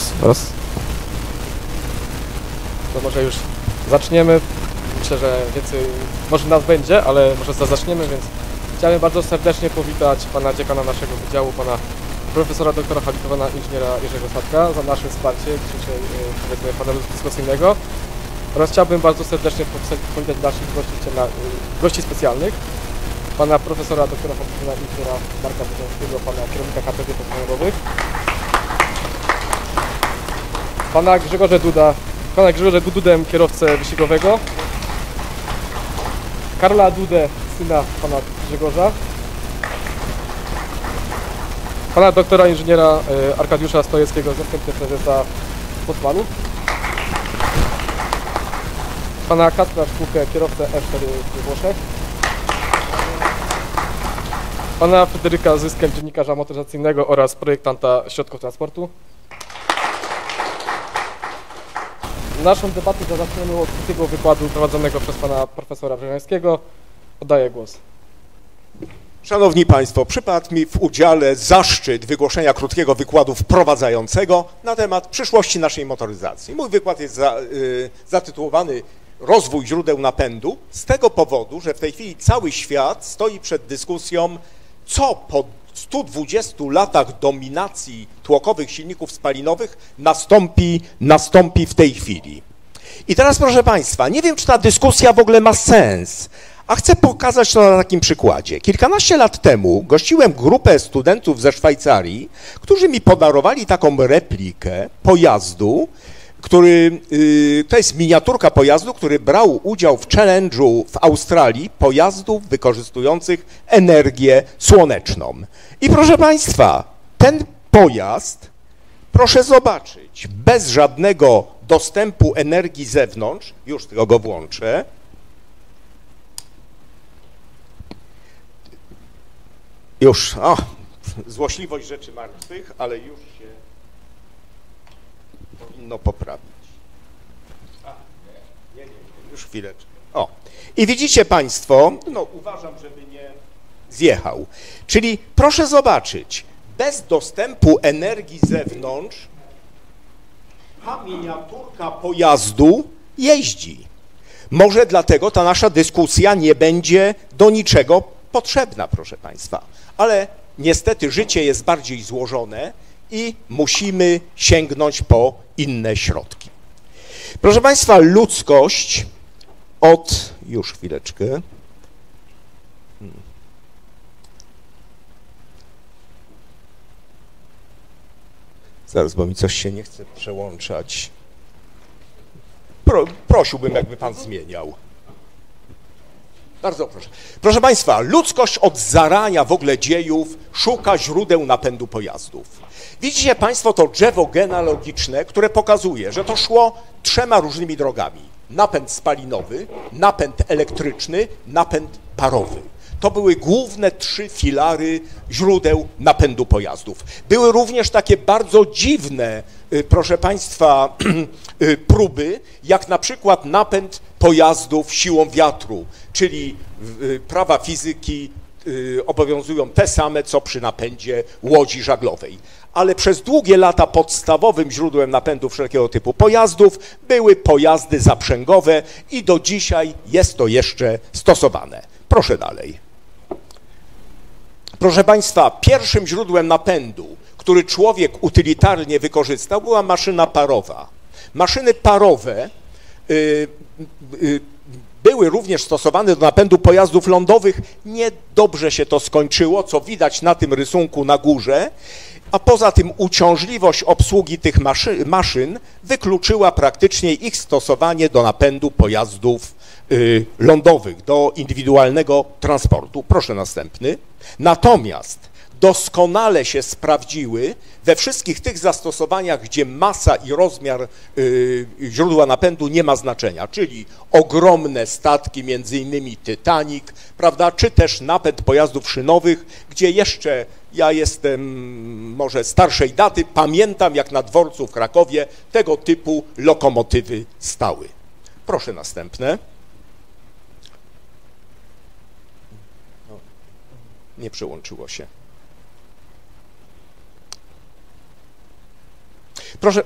głos. Raz. To może już zaczniemy. Myślę, że więcej może nas będzie, ale może za- zaczniemy, więc chciałem bardzo serdecznie powitać pana dziekana naszego wydziału, pana profesora doktora habilitowana inżyniera Jerzego Sadka za nasze wsparcie dzisiejszej e, powiedzmy panelu dyskusyjnego oraz chciałbym bardzo serdecznie powitać naszych gości, na, gości specjalnych pana profesora doktora habilitowana inżyniera Marka Budzińskiego, pana kierownika katedry podstawowych pana Grzegorza Duda, pana Grzegorza Dudem, kierowcę wyścigowego, Karla Dudę, syna pana Grzegorza, pana doktora inżyniera e, Arkadiusza Stojeckiego, zastępcę prezesa Podwalu, pana Kacpra Szkółkę, kierowcę F4 we Włoszech, pana Fryderyka Zyskę, dziennikarza motoryzacyjnego oraz projektanta środków transportu, Naszą debatę zaczniemy od krótkiego wykładu prowadzonego przez pana profesora Brzeziańskiego. Oddaję głos. Szanowni Państwo, przypadł mi w udziale zaszczyt wygłoszenia krótkiego wykładu wprowadzającego na temat przyszłości naszej motoryzacji. Mój wykład jest za, y, zatytułowany Rozwój źródeł napędu z tego powodu, że w tej chwili cały świat stoi przed dyskusją, co po 120 latach dominacji tłokowych silników spalinowych nastąpi, nastąpi w tej chwili. I teraz proszę Państwa, nie wiem, czy ta dyskusja w ogóle ma sens, a chcę pokazać to na takim przykładzie. Kilkanaście lat temu gościłem grupę studentów ze Szwajcarii, którzy mi podarowali taką replikę pojazdu, który, y, to jest miniaturka pojazdu, który brał udział w challenge'u w Australii pojazdów wykorzystujących energię słoneczną. I proszę Państwa, ten pojazd, proszę zobaczyć, bez żadnego dostępu energii z zewnątrz, już tylko go włączę, już, o, złośliwość rzeczy martwych, ale już się powinno poprawić. Już chwileczkę. O, i widzicie Państwo, no uważam, żeby nie zjechał. Czyli proszę zobaczyć, bez dostępu energii zewnątrz ta miniaturka pojazdu jeździ. Może dlatego ta nasza dyskusja nie będzie do niczego potrzebna, proszę Państwa. Ale niestety życie jest bardziej złożone i musimy sięgnąć po inne środki. Proszę Państwa, ludzkość od... już chwileczkę. Zaraz, bo mi coś się nie chce przełączać. Pro, prosiłbym, jakby Pan zmieniał. Bardzo proszę. Proszę Państwa, ludzkość od zarania w ogóle dziejów szuka źródeł napędu pojazdów. Widzicie Państwo to drzewo genealogiczne, które pokazuje, że to szło trzema różnymi drogami. Napęd spalinowy, napęd elektryczny, napęd parowy. To były główne trzy filary źródeł napędu pojazdów. Były również takie bardzo dziwne, y, proszę Państwa, y, próby, jak na przykład napęd pojazdów siłą wiatru, czyli y, prawa fizyki obowiązują te same, co przy napędzie łodzi żaglowej. Ale przez długie lata podstawowym źródłem napędu wszelkiego typu pojazdów były pojazdy zaprzęgowe i do dzisiaj jest to jeszcze stosowane. Proszę dalej. Proszę Państwa, pierwszym źródłem napędu, który człowiek utylitarnie wykorzystał, była maszyna parowa. Maszyny parowe y, y, były również stosowane do napędu pojazdów lądowych. Niedobrze się to skończyło, co widać na tym rysunku na górze. A poza tym uciążliwość obsługi tych maszy, maszyn wykluczyła praktycznie ich stosowanie do napędu pojazdów y, lądowych, do indywidualnego transportu. Proszę następny. Natomiast doskonale się sprawdziły we wszystkich tych zastosowaniach, gdzie masa i rozmiar y, źródła napędu nie ma znaczenia, czyli ogromne statki, między innymi Titanic, prawda, czy też napęd pojazdów szynowych, gdzie jeszcze ja jestem może starszej daty, pamiętam jak na dworcu w Krakowie tego typu lokomotywy stały. Proszę następne. Nie przełączyło się. Proszę,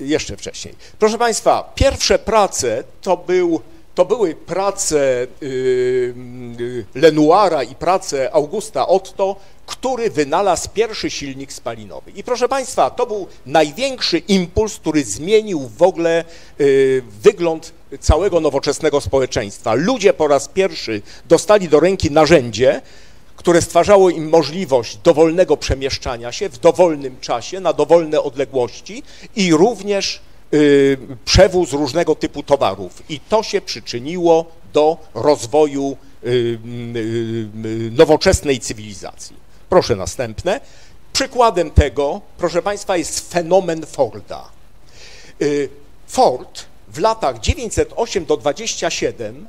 jeszcze wcześniej. Proszę Państwa, pierwsze prace to, był, to były prace yy, Lenoira i prace Augusta Otto, który wynalazł pierwszy silnik spalinowy. I proszę Państwa, to był największy impuls, który zmienił w ogóle yy, wygląd całego nowoczesnego społeczeństwa. Ludzie po raz pierwszy dostali do ręki narzędzie, które stwarzało im możliwość dowolnego przemieszczania się w dowolnym czasie, na dowolne odległości i również y, przewóz różnego typu towarów. I to się przyczyniło do rozwoju y, y, nowoczesnej cywilizacji. Proszę następne. Przykładem tego, proszę Państwa, jest fenomen Forda. Ford w latach 908 do 27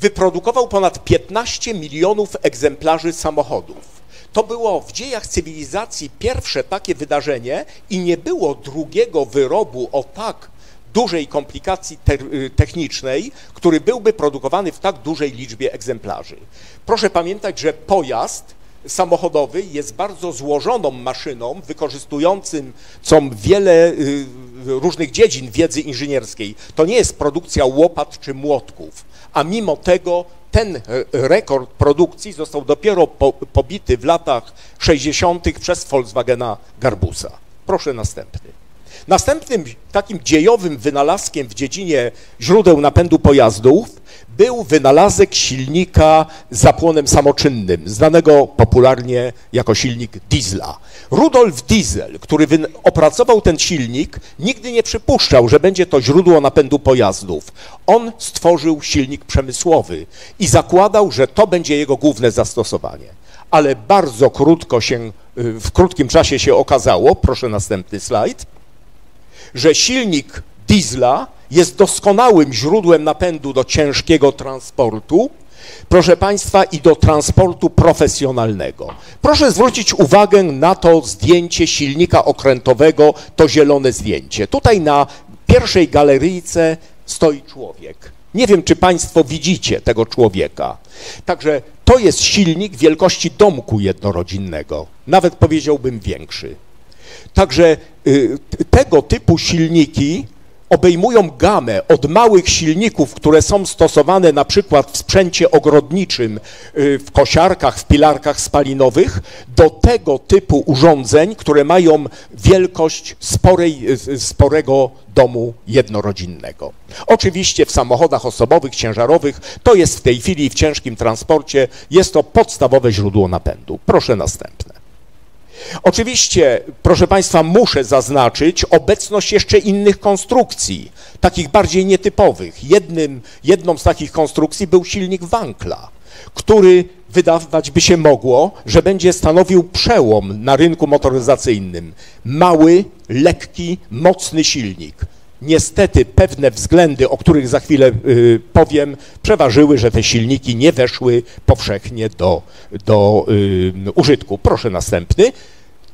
wyprodukował ponad 15 milionów egzemplarzy samochodów. To było w dziejach cywilizacji pierwsze takie wydarzenie i nie było drugiego wyrobu o tak dużej komplikacji te technicznej, który byłby produkowany w tak dużej liczbie egzemplarzy. Proszę pamiętać, że pojazd samochodowy jest bardzo złożoną maszyną, wykorzystującym co wiele y, różnych dziedzin wiedzy inżynierskiej. To nie jest produkcja łopat czy młotków a mimo tego ten rekord produkcji został dopiero po, pobity w latach 60. przez Volkswagena Garbusa. Proszę następny. Następnym takim dziejowym wynalazkiem w dziedzinie źródeł napędu pojazdów był wynalazek silnika z zapłonem samoczynnym, znanego popularnie jako silnik diesla. Rudolf Diesel, który opracował ten silnik, nigdy nie przypuszczał, że będzie to źródło napędu pojazdów. On stworzył silnik przemysłowy i zakładał, że to będzie jego główne zastosowanie. Ale bardzo krótko się, w krótkim czasie się okazało, proszę następny slajd, że silnik diesla jest doskonałym źródłem napędu do ciężkiego transportu, proszę Państwa, i do transportu profesjonalnego. Proszę zwrócić uwagę na to zdjęcie silnika okrętowego, to zielone zdjęcie. Tutaj na pierwszej galeryjce stoi człowiek. Nie wiem, czy Państwo widzicie tego człowieka. Także to jest silnik wielkości domku jednorodzinnego, nawet powiedziałbym większy. Także y, tego typu silniki obejmują gamę od małych silników, które są stosowane na przykład w sprzęcie ogrodniczym, y, w kosiarkach, w pilarkach spalinowych, do tego typu urządzeń, które mają wielkość sporej, y, sporego domu jednorodzinnego. Oczywiście w samochodach osobowych, ciężarowych, to jest w tej chwili w ciężkim transporcie, jest to podstawowe źródło napędu. Proszę następne. Oczywiście, proszę Państwa, muszę zaznaczyć obecność jeszcze innych konstrukcji, takich bardziej nietypowych. Jednym, jedną z takich konstrukcji był silnik Wankla, który wydawać by się mogło, że będzie stanowił przełom na rynku motoryzacyjnym. Mały, lekki, mocny silnik. Niestety pewne względy, o których za chwilę y, powiem, przeważyły, że te silniki nie weszły powszechnie do, do y, użytku. Proszę następny.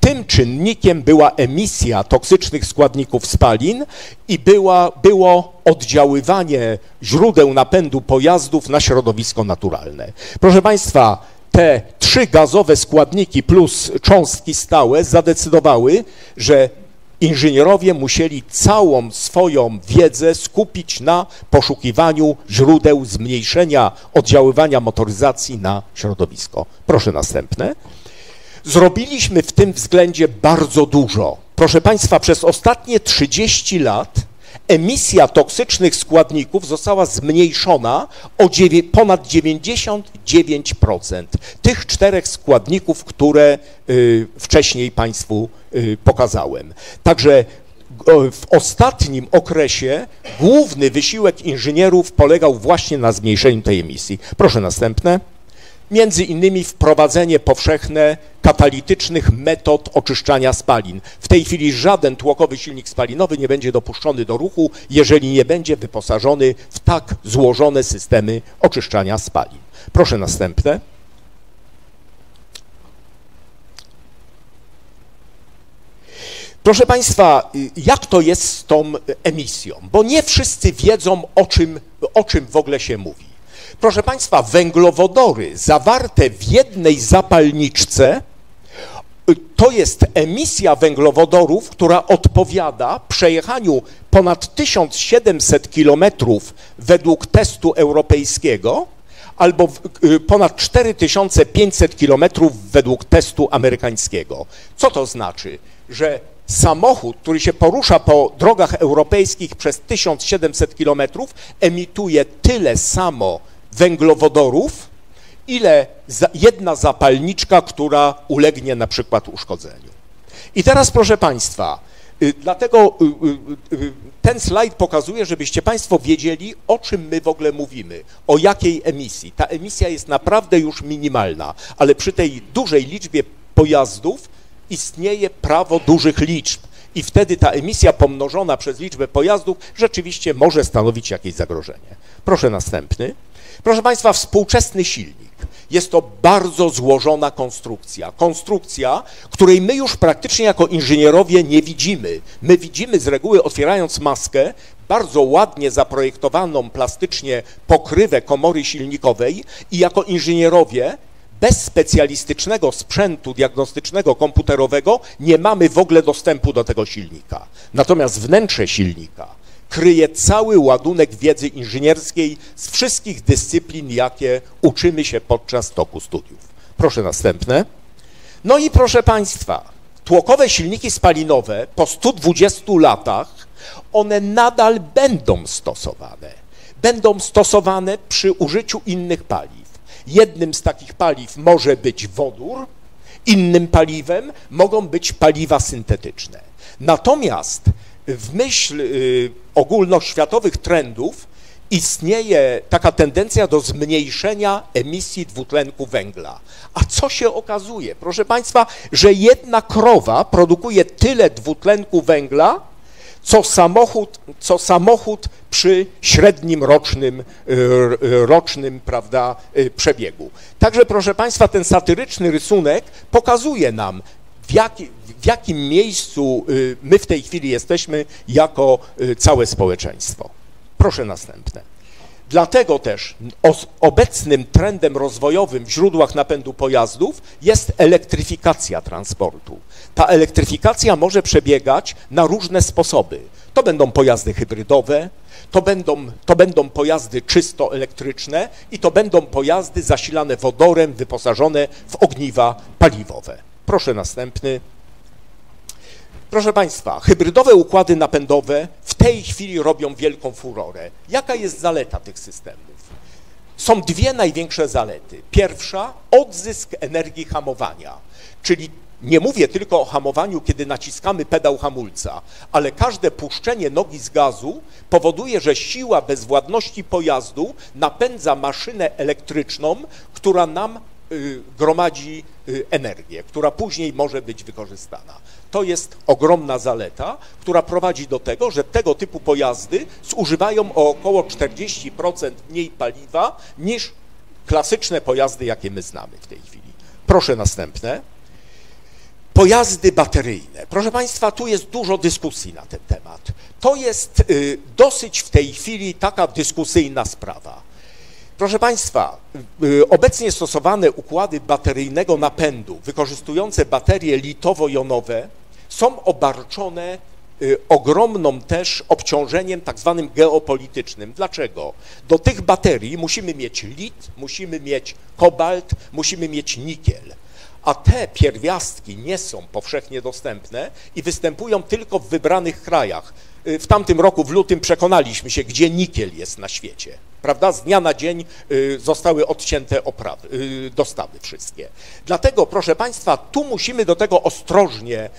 Tym czynnikiem była emisja toksycznych składników spalin i była, było oddziaływanie źródeł napędu pojazdów na środowisko naturalne. Proszę Państwa, te trzy gazowe składniki plus cząstki stałe zadecydowały, że inżynierowie musieli całą swoją wiedzę skupić na poszukiwaniu źródeł zmniejszenia oddziaływania motoryzacji na środowisko. Proszę następne. Zrobiliśmy w tym względzie bardzo dużo. Proszę Państwa, przez ostatnie 30 lat emisja toksycznych składników została zmniejszona o ponad 99% tych czterech składników, które y, wcześniej Państwu y, pokazałem. Także w ostatnim okresie główny wysiłek inżynierów polegał właśnie na zmniejszeniu tej emisji. Proszę następne między innymi wprowadzenie powszechne katalitycznych metod oczyszczania spalin. W tej chwili żaden tłokowy silnik spalinowy nie będzie dopuszczony do ruchu, jeżeli nie będzie wyposażony w tak złożone systemy oczyszczania spalin. Proszę następne. Proszę Państwa, jak to jest z tą emisją? Bo nie wszyscy wiedzą, o czym, o czym w ogóle się mówi. Proszę Państwa, węglowodory zawarte w jednej zapalniczce to jest emisja węglowodorów, która odpowiada przejechaniu ponad 1700 kilometrów według testu europejskiego albo ponad 4500 kilometrów według testu amerykańskiego. Co to znaczy? Że samochód, który się porusza po drogach europejskich przez 1700 kilometrów, emituje tyle samo węglowodorów, ile jedna zapalniczka, która ulegnie na przykład uszkodzeniu. I teraz proszę Państwa, y, dlatego y, y, ten slajd pokazuje, żebyście Państwo wiedzieli, o czym my w ogóle mówimy, o jakiej emisji. Ta emisja jest naprawdę już minimalna, ale przy tej dużej liczbie pojazdów istnieje prawo dużych liczb i wtedy ta emisja pomnożona przez liczbę pojazdów rzeczywiście może stanowić jakieś zagrożenie. Proszę następny. Proszę Państwa, współczesny silnik. Jest to bardzo złożona konstrukcja. Konstrukcja, której my już praktycznie jako inżynierowie nie widzimy. My widzimy z reguły, otwierając maskę, bardzo ładnie zaprojektowaną plastycznie pokrywę komory silnikowej i jako inżynierowie bez specjalistycznego sprzętu diagnostycznego komputerowego nie mamy w ogóle dostępu do tego silnika. Natomiast wnętrze silnika kryje cały ładunek wiedzy inżynierskiej z wszystkich dyscyplin, jakie uczymy się podczas toku studiów. Proszę następne. No i proszę Państwa, tłokowe silniki spalinowe po 120 latach, one nadal będą stosowane. Będą stosowane przy użyciu innych paliw. Jednym z takich paliw może być wodór, innym paliwem mogą być paliwa syntetyczne. Natomiast w myśl y, ogólnoświatowych trendów istnieje taka tendencja do zmniejszenia emisji dwutlenku węgla. A co się okazuje? Proszę Państwa, że jedna krowa produkuje tyle dwutlenku węgla, co samochód, co samochód przy średnim rocznym, y, y, rocznym prawda, przebiegu. Także, proszę Państwa, ten satyryczny rysunek pokazuje nam, w, jaki, w jakim miejscu y, my w tej chwili jesteśmy jako y, całe społeczeństwo. Proszę następne. Dlatego też obecnym trendem rozwojowym w źródłach napędu pojazdów jest elektryfikacja transportu. Ta elektryfikacja może przebiegać na różne sposoby. To będą pojazdy hybrydowe, to będą, to będą pojazdy czysto elektryczne i to będą pojazdy zasilane wodorem, wyposażone w ogniwa paliwowe. Proszę następny. Proszę Państwa, hybrydowe układy napędowe w tej chwili robią wielką furorę. Jaka jest zaleta tych systemów? Są dwie największe zalety. Pierwsza, odzysk energii hamowania, czyli nie mówię tylko o hamowaniu, kiedy naciskamy pedał hamulca, ale każde puszczenie nogi z gazu powoduje, że siła bezwładności pojazdu napędza maszynę elektryczną, która nam Y, gromadzi y, energię, która później może być wykorzystana. To jest ogromna zaleta, która prowadzi do tego, że tego typu pojazdy zużywają o około 40% mniej paliwa niż klasyczne pojazdy, jakie my znamy w tej chwili. Proszę następne. Pojazdy bateryjne. Proszę Państwa, tu jest dużo dyskusji na ten temat. To jest y, dosyć w tej chwili taka dyskusyjna sprawa. Proszę Państwa, y, obecnie stosowane układy bateryjnego napędu wykorzystujące baterie litowo-jonowe są obarczone y, ogromną też obciążeniem tak zwanym geopolitycznym. Dlaczego? Do tych baterii musimy mieć lit, musimy mieć kobalt, musimy mieć nikiel a te pierwiastki nie są powszechnie dostępne i występują tylko w wybranych krajach. Y, w tamtym roku, w lutym, przekonaliśmy się, gdzie nikiel jest na świecie. Prawda? Z dnia na dzień y, zostały odcięte oprawy, y, dostawy wszystkie. Dlatego, proszę Państwa, tu musimy do tego ostrożnie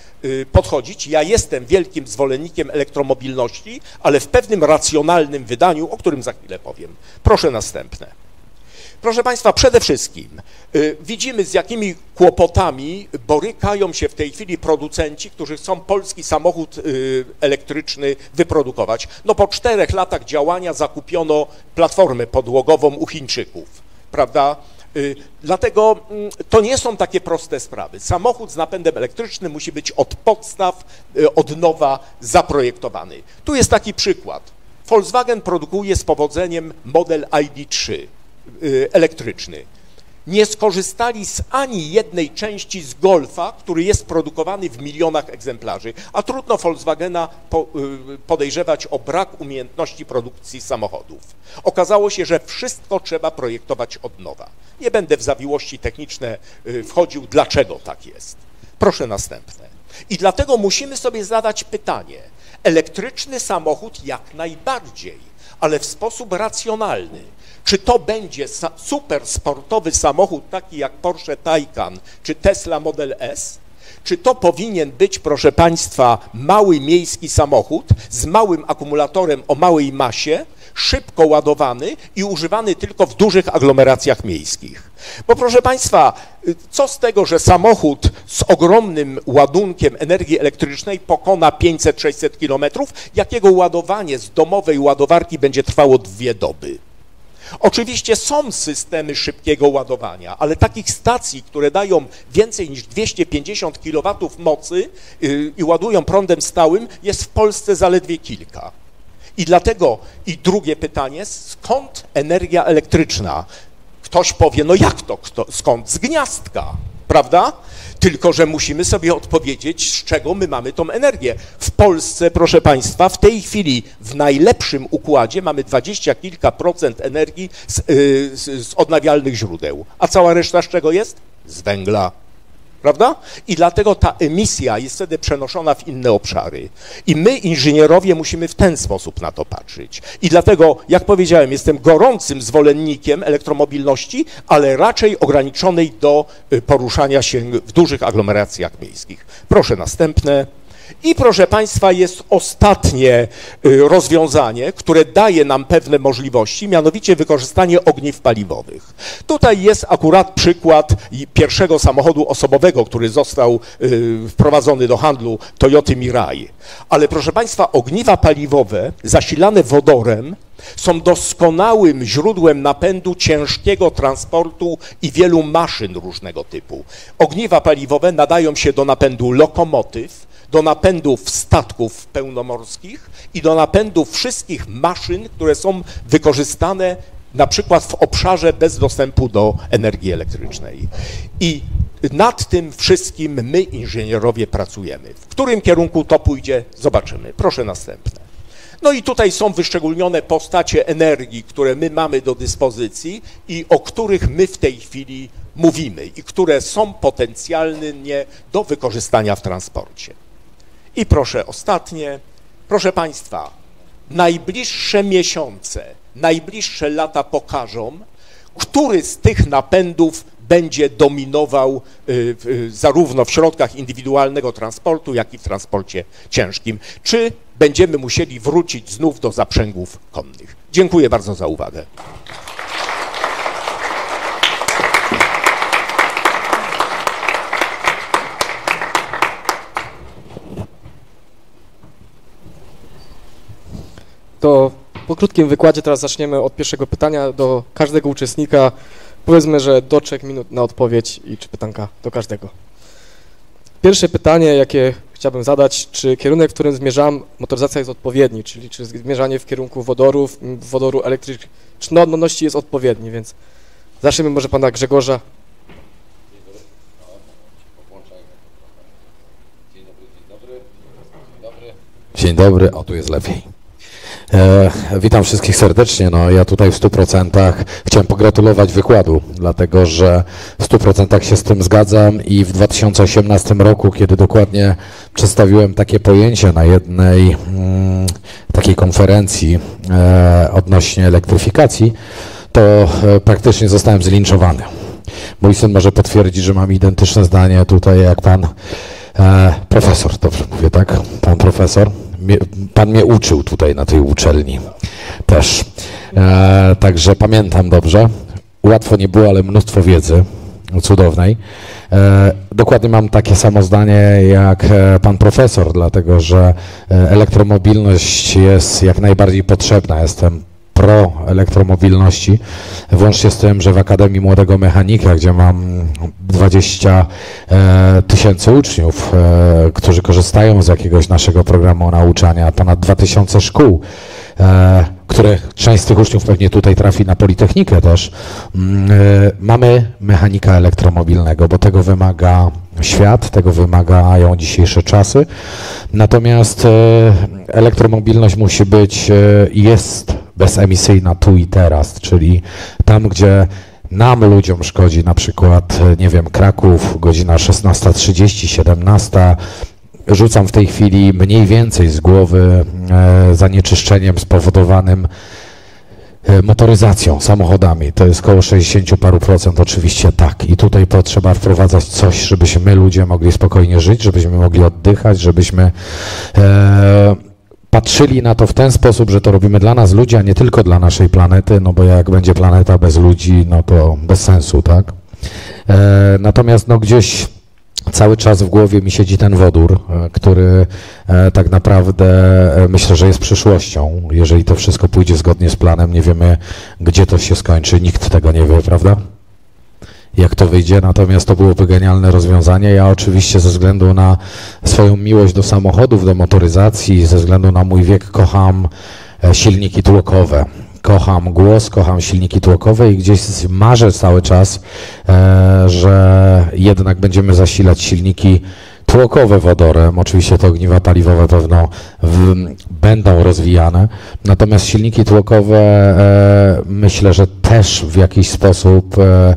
podchodzić. Ja jestem wielkim zwolennikiem elektromobilności, ale w pewnym racjonalnym wydaniu, o którym za chwilę powiem. Proszę następne. Proszę Państwa, przede wszystkim y, widzimy z jakimi kłopotami borykają się w tej chwili producenci, którzy chcą polski samochód y, elektryczny wyprodukować. No po czterech latach działania zakupiono platformę podłogową u Chińczyków, prawda? Y, dlatego mm, to nie są takie proste sprawy. Samochód z napędem elektrycznym musi być od podstaw, od nowa zaprojektowany. Tu jest taki przykład. Volkswagen produkuje z powodzeniem model ID3. Y, elektryczny. nie skorzystali z ani jednej części z Golfa, który jest produkowany w milionach egzemplarzy, a trudno Volkswagena y, podejrzewać o brak umiejętności produkcji samochodów. Okazało się, że wszystko trzeba projektować od nowa. Nie będę w zawiłości techniczne y, wchodził, dlaczego tak jest. Proszę następne. I dlatego musimy sobie zadać pytanie, elektryczny samochód jak najbardziej, ale w sposób racjonalny. Czy to będzie super sportowy samochód taki jak Porsche Taycan czy Tesla Model S? Czy to powinien być, proszę Państwa, mały miejski samochód z małym akumulatorem o małej masie, szybko ładowany i używany tylko w dużych aglomeracjach miejskich? Bo proszę Państwa, co z tego, że samochód z ogromnym ładunkiem energii elektrycznej pokona 500-600 kilometrów, jakiego ładowanie z domowej ładowarki będzie trwało dwie doby? Oczywiście są systemy szybkiego ładowania, ale takich stacji, które dają więcej niż 250 kW mocy yy, i ładują prądem stałym, jest w Polsce zaledwie kilka. I dlatego, i drugie pytanie, skąd energia elektryczna? Ktoś powie, no jak to, kto, skąd? Z gniazdka, prawda? Tylko, że musimy sobie odpowiedzieć, z czego my mamy tą energię. W Polsce, proszę Państwa, w tej chwili w najlepszym układzie mamy dwadzieścia kilka procent energii z, yy, z, z odnawialnych źródeł. A cała reszta z czego jest? Z węgla prawda? I dlatego ta emisja jest wtedy przenoszona w inne obszary. I my, inżynierowie, musimy w ten sposób na to patrzeć. I dlatego, jak powiedziałem, jestem gorącym zwolennikiem elektromobilności, ale raczej ograniczonej do y, poruszania się w dużych aglomeracjach miejskich. Proszę następne. I proszę Państwa, jest ostatnie y, rozwiązanie, które daje nam pewne możliwości, mianowicie wykorzystanie ogniw paliwowych. Tutaj jest akurat przykład pierwszego samochodu osobowego, który został y, wprowadzony do handlu Toyoty Mirai. Ale proszę Państwa, ogniwa paliwowe zasilane wodorem są doskonałym źródłem napędu ciężkiego transportu i wielu maszyn różnego typu. Ogniwa paliwowe nadają się do napędu lokomotyw, do napędów statków pełnomorskich i do napędów wszystkich maszyn, które są wykorzystane na przykład w obszarze bez dostępu do energii elektrycznej. I nad tym wszystkim my, inżynierowie, pracujemy. W którym kierunku to pójdzie, zobaczymy. Proszę następne. No i tutaj są wyszczególnione postacie energii, które my mamy do dyspozycji i o których my w tej chwili mówimy i które są potencjalnie do wykorzystania w transporcie. I proszę ostatnie, proszę Państwa, najbliższe miesiące, najbliższe lata pokażą, który z tych napędów będzie dominował y, y, zarówno w środkach indywidualnego transportu, jak i w transporcie ciężkim. Czy będziemy musieli wrócić znów do zaprzęgów konnych? Dziękuję bardzo za uwagę. To po krótkim wykładzie teraz zaczniemy od pierwszego pytania do każdego uczestnika. Powiedzmy, że do trzech minut na odpowiedź i czy pytanka do każdego. Pierwsze pytanie, jakie chciałbym zadać, czy kierunek, w którym zmierzam, motoryzacja jest odpowiedni, czyli czy zmierzanie w kierunku wodorów, wodoru elektryczności jest odpowiedni, więc zacznijmy może pana Grzegorza. Dzień dobry, o tu jest lepiej. E, witam wszystkich serdecznie. No, ja tutaj w 100% chciałem pogratulować wykładu, dlatego że w 100% się z tym zgadzam i w 2018 roku, kiedy dokładnie przedstawiłem takie pojęcie na jednej mm, takiej konferencji e, odnośnie elektryfikacji, to e, praktycznie zostałem zlinczowany. Mój syn może potwierdzić, że mam identyczne zdanie tutaj jak pan e, profesor, dobrze mówię, tak? Pan profesor pan mnie uczył tutaj na tej uczelni też. E, także pamiętam dobrze. Łatwo nie było, ale mnóstwo wiedzy cudownej. E, dokładnie mam takie samo zdanie jak e, pan profesor, dlatego że e, elektromobilność jest jak najbardziej potrzebna. Jestem pro elektromobilności, włącznie z tym, że w Akademii Młodego Mechanika, gdzie mam 20 e, tysięcy uczniów, e, którzy korzystają z jakiegoś naszego programu nauczania, ponad 2000 szkół, e, które część z tych uczniów pewnie tutaj trafi na Politechnikę też, mm, mamy mechanika elektromobilnego, bo tego wymaga świat, tego wymagają dzisiejsze czasy. Natomiast elektromobilność musi być i jest bezemisyjna tu i teraz, czyli tam, gdzie nam, ludziom szkodzi na przykład, nie wiem, Kraków, godzina 16.30, 17, rzucam w tej chwili mniej więcej z głowy e, zanieczyszczeniem spowodowanym e, motoryzacją, samochodami. To jest około 60 paru procent oczywiście tak. I tutaj potrzeba wprowadzać coś, żebyśmy my ludzie mogli spokojnie żyć, żebyśmy mogli oddychać, żebyśmy e, patrzyli na to w ten sposób, że to robimy dla nas ludzi, a nie tylko dla naszej planety, no bo jak będzie planeta bez ludzi, no to bez sensu, tak? E, natomiast no gdzieś cały czas w głowie mi siedzi ten wodór, e, który e, tak naprawdę e, myślę, że jest przyszłością. Jeżeli to wszystko pójdzie zgodnie z planem, nie wiemy, gdzie to się skończy, nikt tego nie wie, prawda? Jak to wyjdzie, natomiast to byłoby genialne rozwiązanie. Ja oczywiście ze względu na swoją miłość do samochodów, do motoryzacji, ze względu na mój wiek kocham silniki tłokowe kocham głos, kocham silniki tłokowe i gdzieś marzę cały czas, e, że jednak będziemy zasilać silniki tłokowe wodorem. Oczywiście te ogniwa paliwowe pewno w, będą rozwijane. Natomiast silniki tłokowe e, myślę, że też w jakiś sposób e,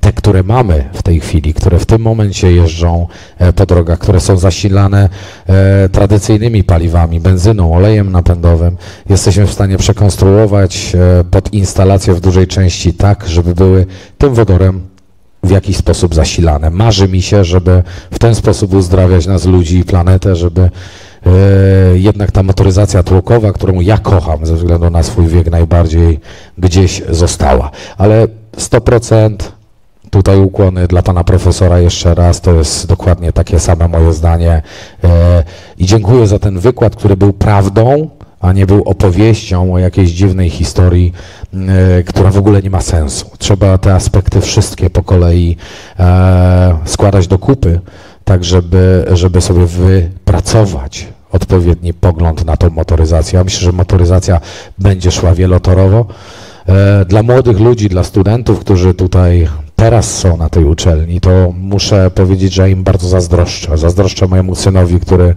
te, które mamy w tej chwili, które w tym momencie jeżdżą e, po drogach, które są zasilane e, tradycyjnymi paliwami, benzyną, olejem napędowym, jesteśmy w stanie przekonstruować e, pod instalację w dużej części tak, żeby były tym wodorem w jakiś sposób zasilane. Marzy mi się, żeby w ten sposób uzdrawiać nas ludzi i planetę, żeby jednak ta motoryzacja tłokowa, którą ja kocham ze względu na swój wiek najbardziej gdzieś została. Ale 100% tutaj ukłony dla pana profesora jeszcze raz, to jest dokładnie takie same moje zdanie e, i dziękuję za ten wykład, który był prawdą, a nie był opowieścią o jakiejś dziwnej historii, e, która w ogóle nie ma sensu. Trzeba te aspekty wszystkie po kolei e, składać do kupy, tak żeby, żeby sobie wypracować odpowiedni pogląd na tą motoryzację. Ja myślę, że motoryzacja będzie szła wielotorowo. E, dla młodych ludzi, dla studentów, którzy tutaj teraz są na tej uczelni, to muszę powiedzieć, że im bardzo zazdroszczę. Zazdroszczę mojemu synowi, który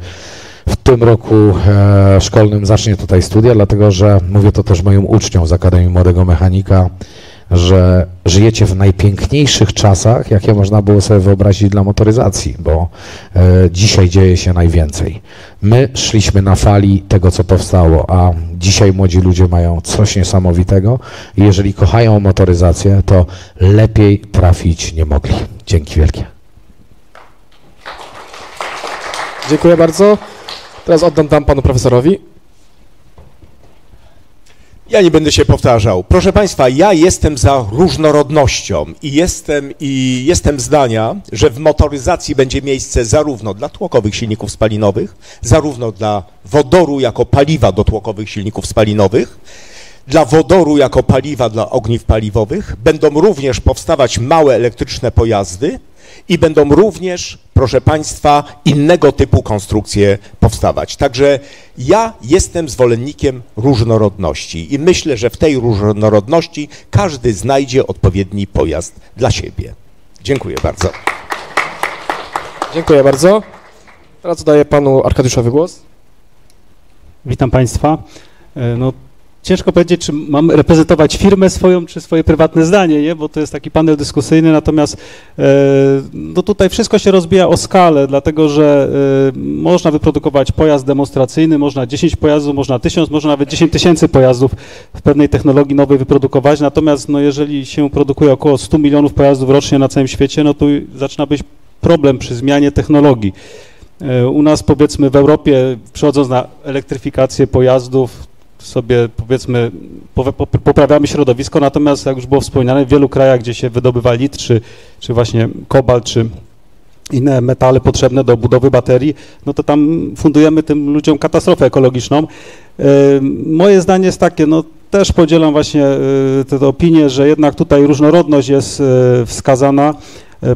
w tym roku e, szkolnym zacznie tutaj studia, dlatego że mówię to też moim uczniom z Akademii Młodego Mechanika, że żyjecie w najpiękniejszych czasach, jakie można było sobie wyobrazić dla motoryzacji, bo e, dzisiaj dzieje się najwięcej. My szliśmy na fali tego, co powstało, a dzisiaj młodzi ludzie mają coś niesamowitego i jeżeli kochają motoryzację, to lepiej trafić nie mogli. Dzięki wielkie. Dziękuję bardzo. Teraz oddam tam panu profesorowi. Ja nie będę się powtarzał. Proszę Państwa, ja jestem za różnorodnością i jestem, i jestem zdania, że w motoryzacji będzie miejsce zarówno dla tłokowych silników spalinowych, zarówno dla wodoru jako paliwa do tłokowych silników spalinowych, dla wodoru jako paliwa dla ogniw paliwowych. Będą również powstawać małe elektryczne pojazdy, i będą również, proszę Państwa, innego typu konstrukcje powstawać. Także ja jestem zwolennikiem różnorodności i myślę, że w tej różnorodności każdy znajdzie odpowiedni pojazd dla siebie. Dziękuję bardzo. Dziękuję bardzo. Teraz oddaję panu Arkadiuszowi głos. Witam Państwa. E, no, ciężko powiedzieć, czy mam reprezentować firmę swoją, czy swoje prywatne zdanie, nie? bo to jest taki panel dyskusyjny, natomiast e, no tutaj wszystko się rozbija o skalę, dlatego że e, można wyprodukować pojazd demonstracyjny, można 10 pojazdów, można 1000, można nawet 10 tysięcy pojazdów w pewnej technologii nowej wyprodukować, natomiast no jeżeli się produkuje około 100 milionów pojazdów rocznie na całym świecie, no to zaczyna być problem przy zmianie technologii. E, u nas powiedzmy w Europie, przechodząc na elektryfikację pojazdów, sobie powiedzmy poprawiamy środowisko, natomiast jak już było wspomniane, w wielu krajach, gdzie się wydobywa lit, czy, czy właśnie kobalt, czy inne metale potrzebne do budowy baterii, no to tam fundujemy tym ludziom katastrofę ekologiczną. E, moje zdanie jest takie, no też podzielam właśnie e, tę opinię, że jednak tutaj różnorodność jest e, wskazana,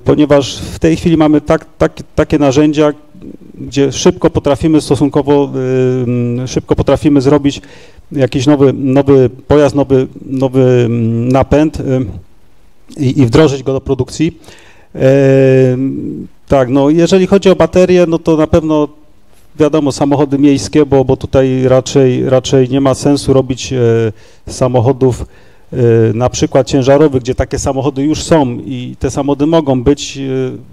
ponieważ w tej chwili mamy tak, tak, takie narzędzia, gdzie szybko potrafimy stosunkowo, szybko potrafimy zrobić jakiś nowy, nowy pojazd, nowy, nowy mm, napęd y, i, i wdrożyć go do produkcji. E, tak, no jeżeli chodzi o baterie, no to na pewno wiadomo, samochody miejskie, bo, bo tutaj raczej, raczej nie ma sensu robić e, samochodów e, na przykład ciężarowych, gdzie takie samochody już są i te samochody mogą być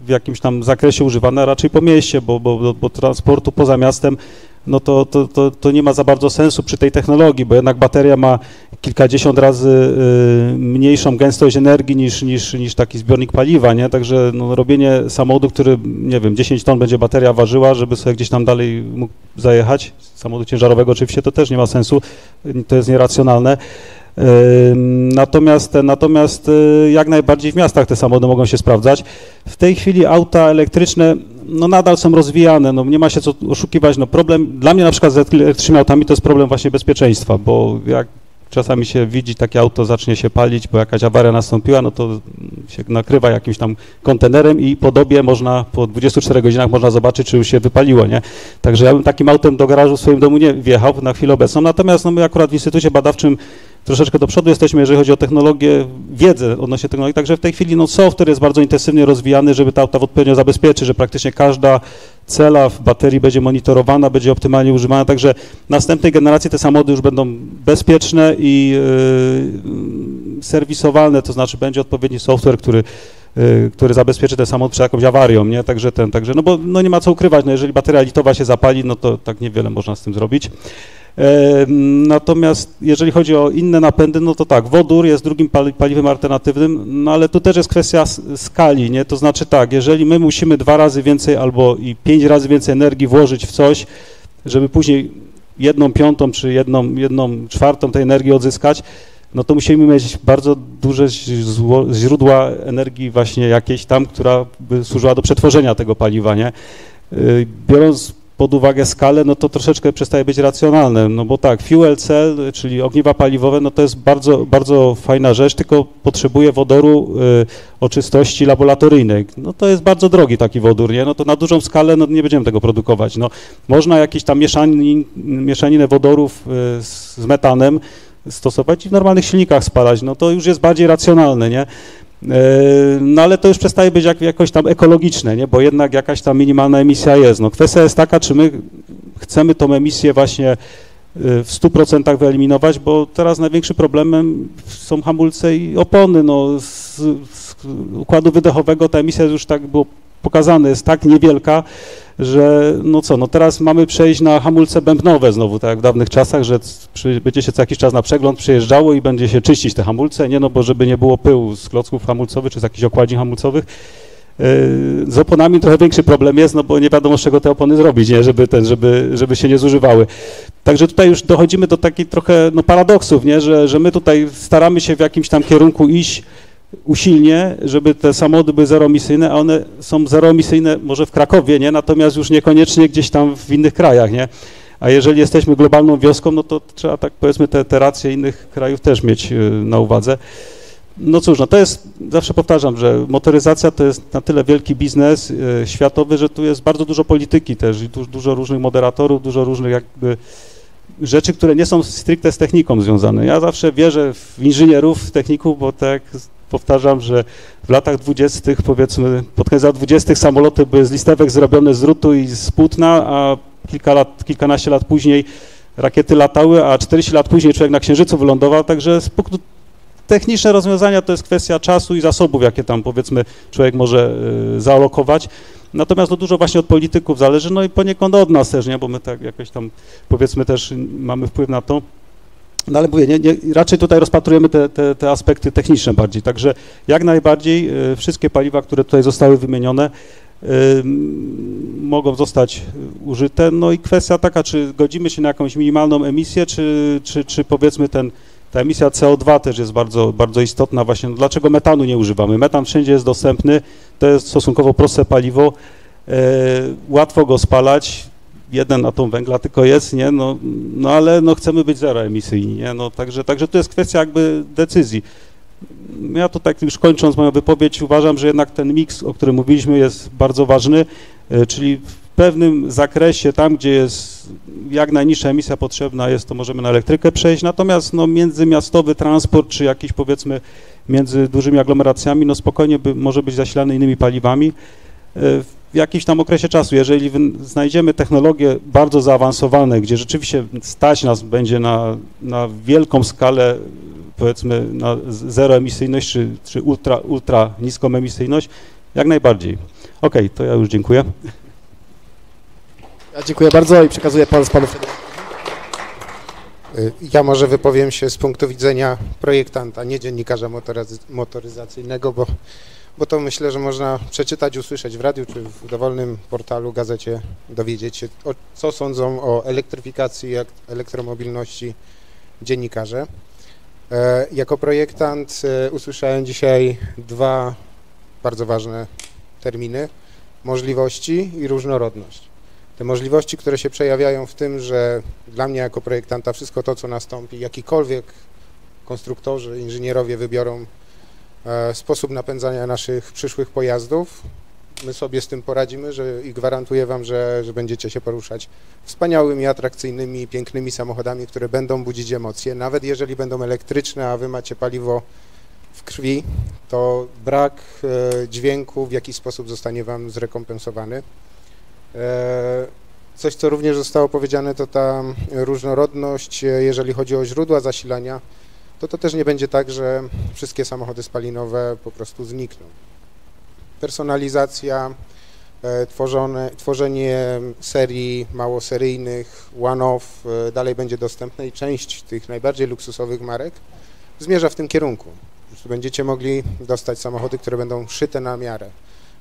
w jakimś tam zakresie używane raczej po mieście, bo, bo, bo transportu poza miastem no to, to, to, to nie ma za bardzo sensu przy tej technologii, bo jednak bateria ma kilkadziesiąt razy y, mniejszą gęstość energii niż, niż, niż taki zbiornik paliwa, nie? Także no, robienie samochodu, który, nie wiem, 10 ton będzie bateria ważyła, żeby sobie gdzieś tam dalej mógł zajechać, samochodu ciężarowego oczywiście, to też nie ma sensu, to jest nieracjonalne. Natomiast, natomiast y, jak najbardziej w miastach te samochody mogą się sprawdzać. W tej chwili auta elektryczne no nadal są rozwijane, no nie ma się co oszukiwać. No problem, dla mnie na przykład z elektrycznymi autami to jest problem właśnie bezpieczeństwa, bo jak czasami się widzi takie auto zacznie się palić, bo jakaś awaria nastąpiła, no to się nakrywa jakimś tam kontenerem i po dobie można, po 24 godzinach można zobaczyć, czy już się wypaliło, nie? Także ja bym takim autem do garażu w swoim domu nie wjechał na chwilę obecną, natomiast no my akurat w Instytucie Badawczym troszeczkę do przodu jesteśmy, jeżeli chodzi o technologię, wiedzę odnośnie technologii, także w tej chwili no, software jest bardzo intensywnie rozwijany, żeby ta auta odpowiednio zabezpieczyć, że praktycznie każda cela w baterii będzie monitorowana, będzie optymalnie używana, także następnej generacji te samochody już będą bezpieczne i yy, serwisowalne, to znaczy będzie odpowiedni software, który yy, który zabezpieczy ten samochód przed jakąś awarią, nie? Także ten, także, no bo no nie ma co ukrywać, no jeżeli bateria litowa się zapali, no to tak niewiele można z tym zrobić. Natomiast jeżeli chodzi o inne napędy, no to tak, wodór jest drugim paliwem alternatywnym, no ale tu też jest kwestia skali, nie? To znaczy tak, jeżeli my musimy dwa razy więcej albo i pięć razy więcej energii włożyć w coś, żeby później jedną piątą czy jedną, jedną czwartą tej energii odzyskać, no to musimy mieć bardzo duże źródła energii właśnie jakieś tam, która by służyła do przetworzenia tego paliwa, nie? Y, biorąc pod uwagę skalę, no to troszeczkę przestaje być racjonalne, no bo tak, fuel cell, czyli ogniwa paliwowe, no to jest bardzo, bardzo fajna rzecz, tylko potrzebuje wodoru y, o czystości laboratoryjnej. No to jest bardzo drogi taki wodór, nie? No to na dużą skalę no, nie będziemy tego produkować. No, można jakieś tam mieszanin, mieszaninę wodorów y, z, z metanem stosować i w normalnych silnikach spalać, no to już jest bardziej racjonalne, nie? E, no ale to już przestaje być jak, jakoś tam ekologiczne, nie? bo jednak jakaś tam minimalna emisja jest. No, kwestia jest taka, czy my chcemy tą emisję właśnie e, w 100% wyeliminować, bo teraz największym problemem są hamulce i opony. No, z, z układu wydechowego ta emisja już tak było pokazane, jest tak niewielka, że no co, no teraz mamy przejść na hamulce bębnowe znowu, tak jak w dawnych czasach, że przy, będzie się co jakiś czas na przegląd przyjeżdżało i będzie się czyścić te hamulce, nie no, bo żeby nie było pyłu z klocków hamulcowych czy z jakichś okładzin hamulcowych. Yy, z oponami trochę większy problem jest, no bo nie wiadomo z czego te opony zrobić, nie? Żeby, ten, żeby, żeby się nie zużywały. Także tutaj już dochodzimy do takich trochę no, paradoksów, nie? Że, że my tutaj staramy się w jakimś tam kierunku iść, usilnie, żeby te samochody były zeroemisyjne, a one są zeroemisyjne może w Krakowie, nie? natomiast już niekoniecznie gdzieś tam w innych krajach, nie? A jeżeli jesteśmy globalną wioską, no to trzeba tak powiedzmy te, te racje innych krajów też mieć y, na uwadze. No cóż, no to jest, zawsze powtarzam, że motoryzacja to jest na tyle wielki biznes y, światowy, że tu jest bardzo dużo polityki też i du, dużo różnych moderatorów, dużo różnych jakby rzeczy, które nie są stricte z techniką związane. Ja zawsze wierzę w inżynierów, w techników, bo tak powtarzam, że w latach dwudziestych, powiedzmy, pod koniec lat dwudziestych samoloty były z listewek zrobione z rutu i z płótna, a kilka lat, kilkanaście lat później rakiety latały, a 40 lat później człowiek na Księżycu wylądował, także techniczne rozwiązania to jest kwestia czasu i zasobów, jakie tam powiedzmy człowiek może y, zaalokować. Natomiast to dużo właśnie od polityków zależy, no i poniekąd od nas też, nie, bo my tak jakoś tam powiedzmy też mamy wpływ na to. No ale mówię, nie, nie, raczej tutaj rozpatrujemy te, te, te, aspekty techniczne bardziej, także jak najbardziej y, wszystkie paliwa, które tutaj zostały wymienione, y, mogą zostać użyte. No i kwestia taka, czy godzimy się na jakąś minimalną emisję, czy, czy, czy powiedzmy ten, ta emisja CO2 też jest bardzo, bardzo istotna właśnie. No, dlaczego metanu nie używamy? Metan wszędzie jest dostępny, to jest stosunkowo proste paliwo, y, łatwo go spalać, jeden atom węgla tylko jest, nie, no, no ale no chcemy być zeroemisyjni, nie, no także, także to jest kwestia jakby decyzji. Ja to tak już kończąc moją wypowiedź, uważam, że jednak ten miks, o którym mówiliśmy, jest bardzo ważny, e, czyli pewnym zakresie, tam gdzie jest jak najniższa emisja potrzebna jest, to możemy na elektrykę przejść, natomiast no, międzymiastowy transport, czy jakiś powiedzmy między dużymi aglomeracjami, no spokojnie by, może być zasilany innymi paliwami. E, w jakimś tam okresie czasu. Jeżeli znajdziemy technologie bardzo zaawansowane, gdzie rzeczywiście stać nas będzie na, na wielką skalę, powiedzmy na zeroemisyjność, czy, czy ultra, ultra niską emisyjność, jak najbardziej. Ok, to ja już dziękuję. Ja dziękuję bardzo i przekazuję pan z panu Y, Ja może wypowiem się z punktu widzenia projektanta, nie dziennikarza motoryz- motoryzacyjnego, bo, bo to myślę, że można przeczytać, usłyszeć w radiu czy w dowolnym portalu, gazecie, dowiedzieć się, o, co sądzą o elektryfikacji, elektromobilności dziennikarze. E, Jako projektant e, usłyszałem dzisiaj dwa bardzo ważne terminy, możliwości i różnorodność. Te możliwości, które się przejawiają w tym, że dla mnie jako projektanta wszystko to, co nastąpi, jakikolwiek konstruktorzy, inżynierowie wybiorą sposób napędzania naszych przyszłych pojazdów, my sobie z tym poradzimy że, i gwarantuję Wam, że, że będziecie się poruszać wspaniałymi, atrakcyjnymi, pięknymi samochodami, które będą budzić emocje. Nawet jeżeli będą elektryczne, a Wy macie paliwo w krwi, to brak e, dźwięku w jakiś sposób zostanie Wam zrekompensowany. E, Coś, co również zostało powiedziane, to ta różnorodność, e, jeżeli chodzi o źródła zasilania, to to też nie będzie tak, że wszystkie samochody spalinowe po prostu znikną. Personalizacja, e, tworzone, tworzenie serii małoseryjnych, one-off e, dalej będzie dostępne i część tych najbardziej luksusowych marek zmierza w tym kierunku. Będziecie mogli dostać samochody, które będą szyte na miarę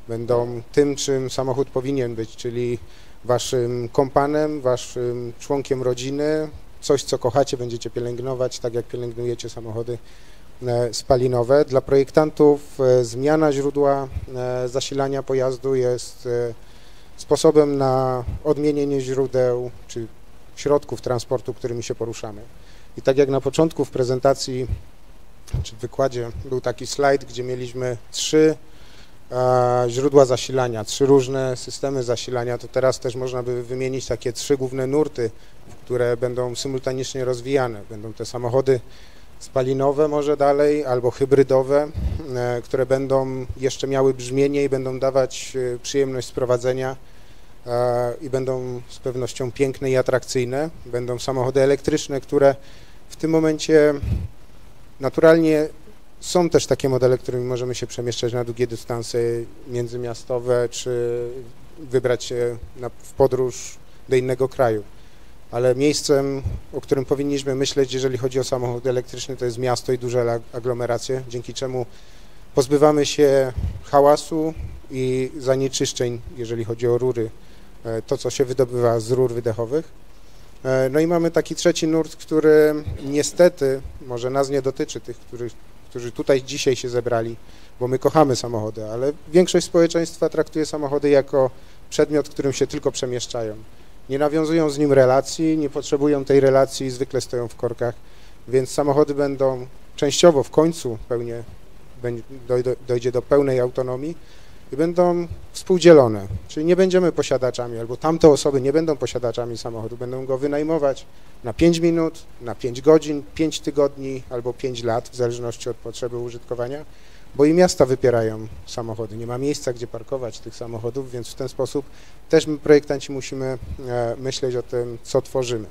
będą tym, czym samochód powinien być, czyli waszym kompanem, waszym członkiem rodziny, coś, co kochacie, będziecie pielęgnować, tak jak pielęgnujecie samochody e, spalinowe. Dla projektantów e, zmiana źródła e, zasilania pojazdu jest sposobem na odmienienie źródeł czy środków transportu, którymi się poruszamy. I tak jak na początku w prezentacji czy w wykładzie był taki slajd, gdzie mieliśmy trzy źródła zasilania, trzy różne systemy zasilania, to teraz też można by wymienić takie trzy główne nurty, które będą symultanicznie rozwijane. Będą te samochody spalinowe może dalej, albo hybrydowe, e, które będą jeszcze miały brzmienie i będą dawać e, przyjemność sprowadzenia e, i będą z pewnością piękne i atrakcyjne. Będą samochody elektryczne, które w tym momencie naturalnie są też takie modele, którymi możemy się przemieszczać na długie dystanse międzymiastowe, czy wybrać się na, w podróż do innego kraju. Ale miejscem, o którym powinniśmy myśleć, jeżeli chodzi o samochód elektryczny, to jest miasto i duże ag- aglomeracje, dzięki czemu pozbywamy się hałasu i zanieczyszczeń, jeżeli chodzi o rury, e, to co się wydobywa z rur wydechowych. E, No i mamy taki trzeci nurt, który niestety może nas nie dotyczy, tych, których, którzy tutaj dzisiaj się zebrali, bo my kochamy samochody, ale większość społeczeństwa traktuje samochody jako przedmiot, którym się tylko przemieszczają. Nie nawiązują z nim relacji, nie potrzebują tej relacji i zwykle stoją w korkach, więc samochody będą częściowo w końcu pełnie, dojdzie do pełnej autonomii i będą współdzielone, czyli nie będziemy posiadaczami, albo tamte osoby nie będą posiadaczami samochodu, będą go wynajmować na 5 minut, na 5 godzin, 5 tygodni albo 5 lat, w zależności od potrzeby użytkowania, bo i miasta wypierają samochody. Nie ma miejsca, gdzie parkować tych samochodów, więc w ten sposób też my, projektanci, musimy e, myśleć o tym, co tworzymy.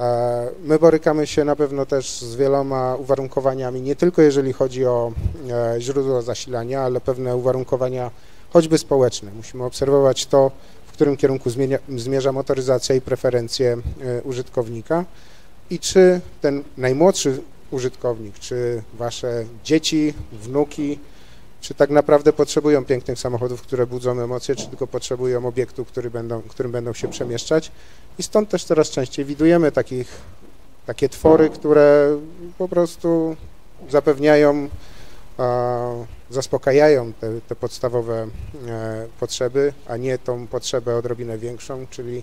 E, My borykamy się na pewno też z wieloma uwarunkowaniami, nie tylko jeżeli chodzi o e, źródła zasilania, ale pewne uwarunkowania choćby społeczne. Musimy obserwować to, w którym kierunku zmienia, zmierza motoryzacja i preferencje użytkownika i czy ten najmłodszy użytkownik, czy wasze dzieci, wnuki, czy tak naprawdę potrzebują pięknych samochodów, które budzą emocje, czy tylko potrzebują obiektu, który będą, którym będą się przemieszczać. I stąd też coraz częściej widujemy takich, takie twory, które po prostu zapewniają, zaspokajają te, te podstawowe e, potrzeby, a nie tą potrzebę odrobinę większą, czyli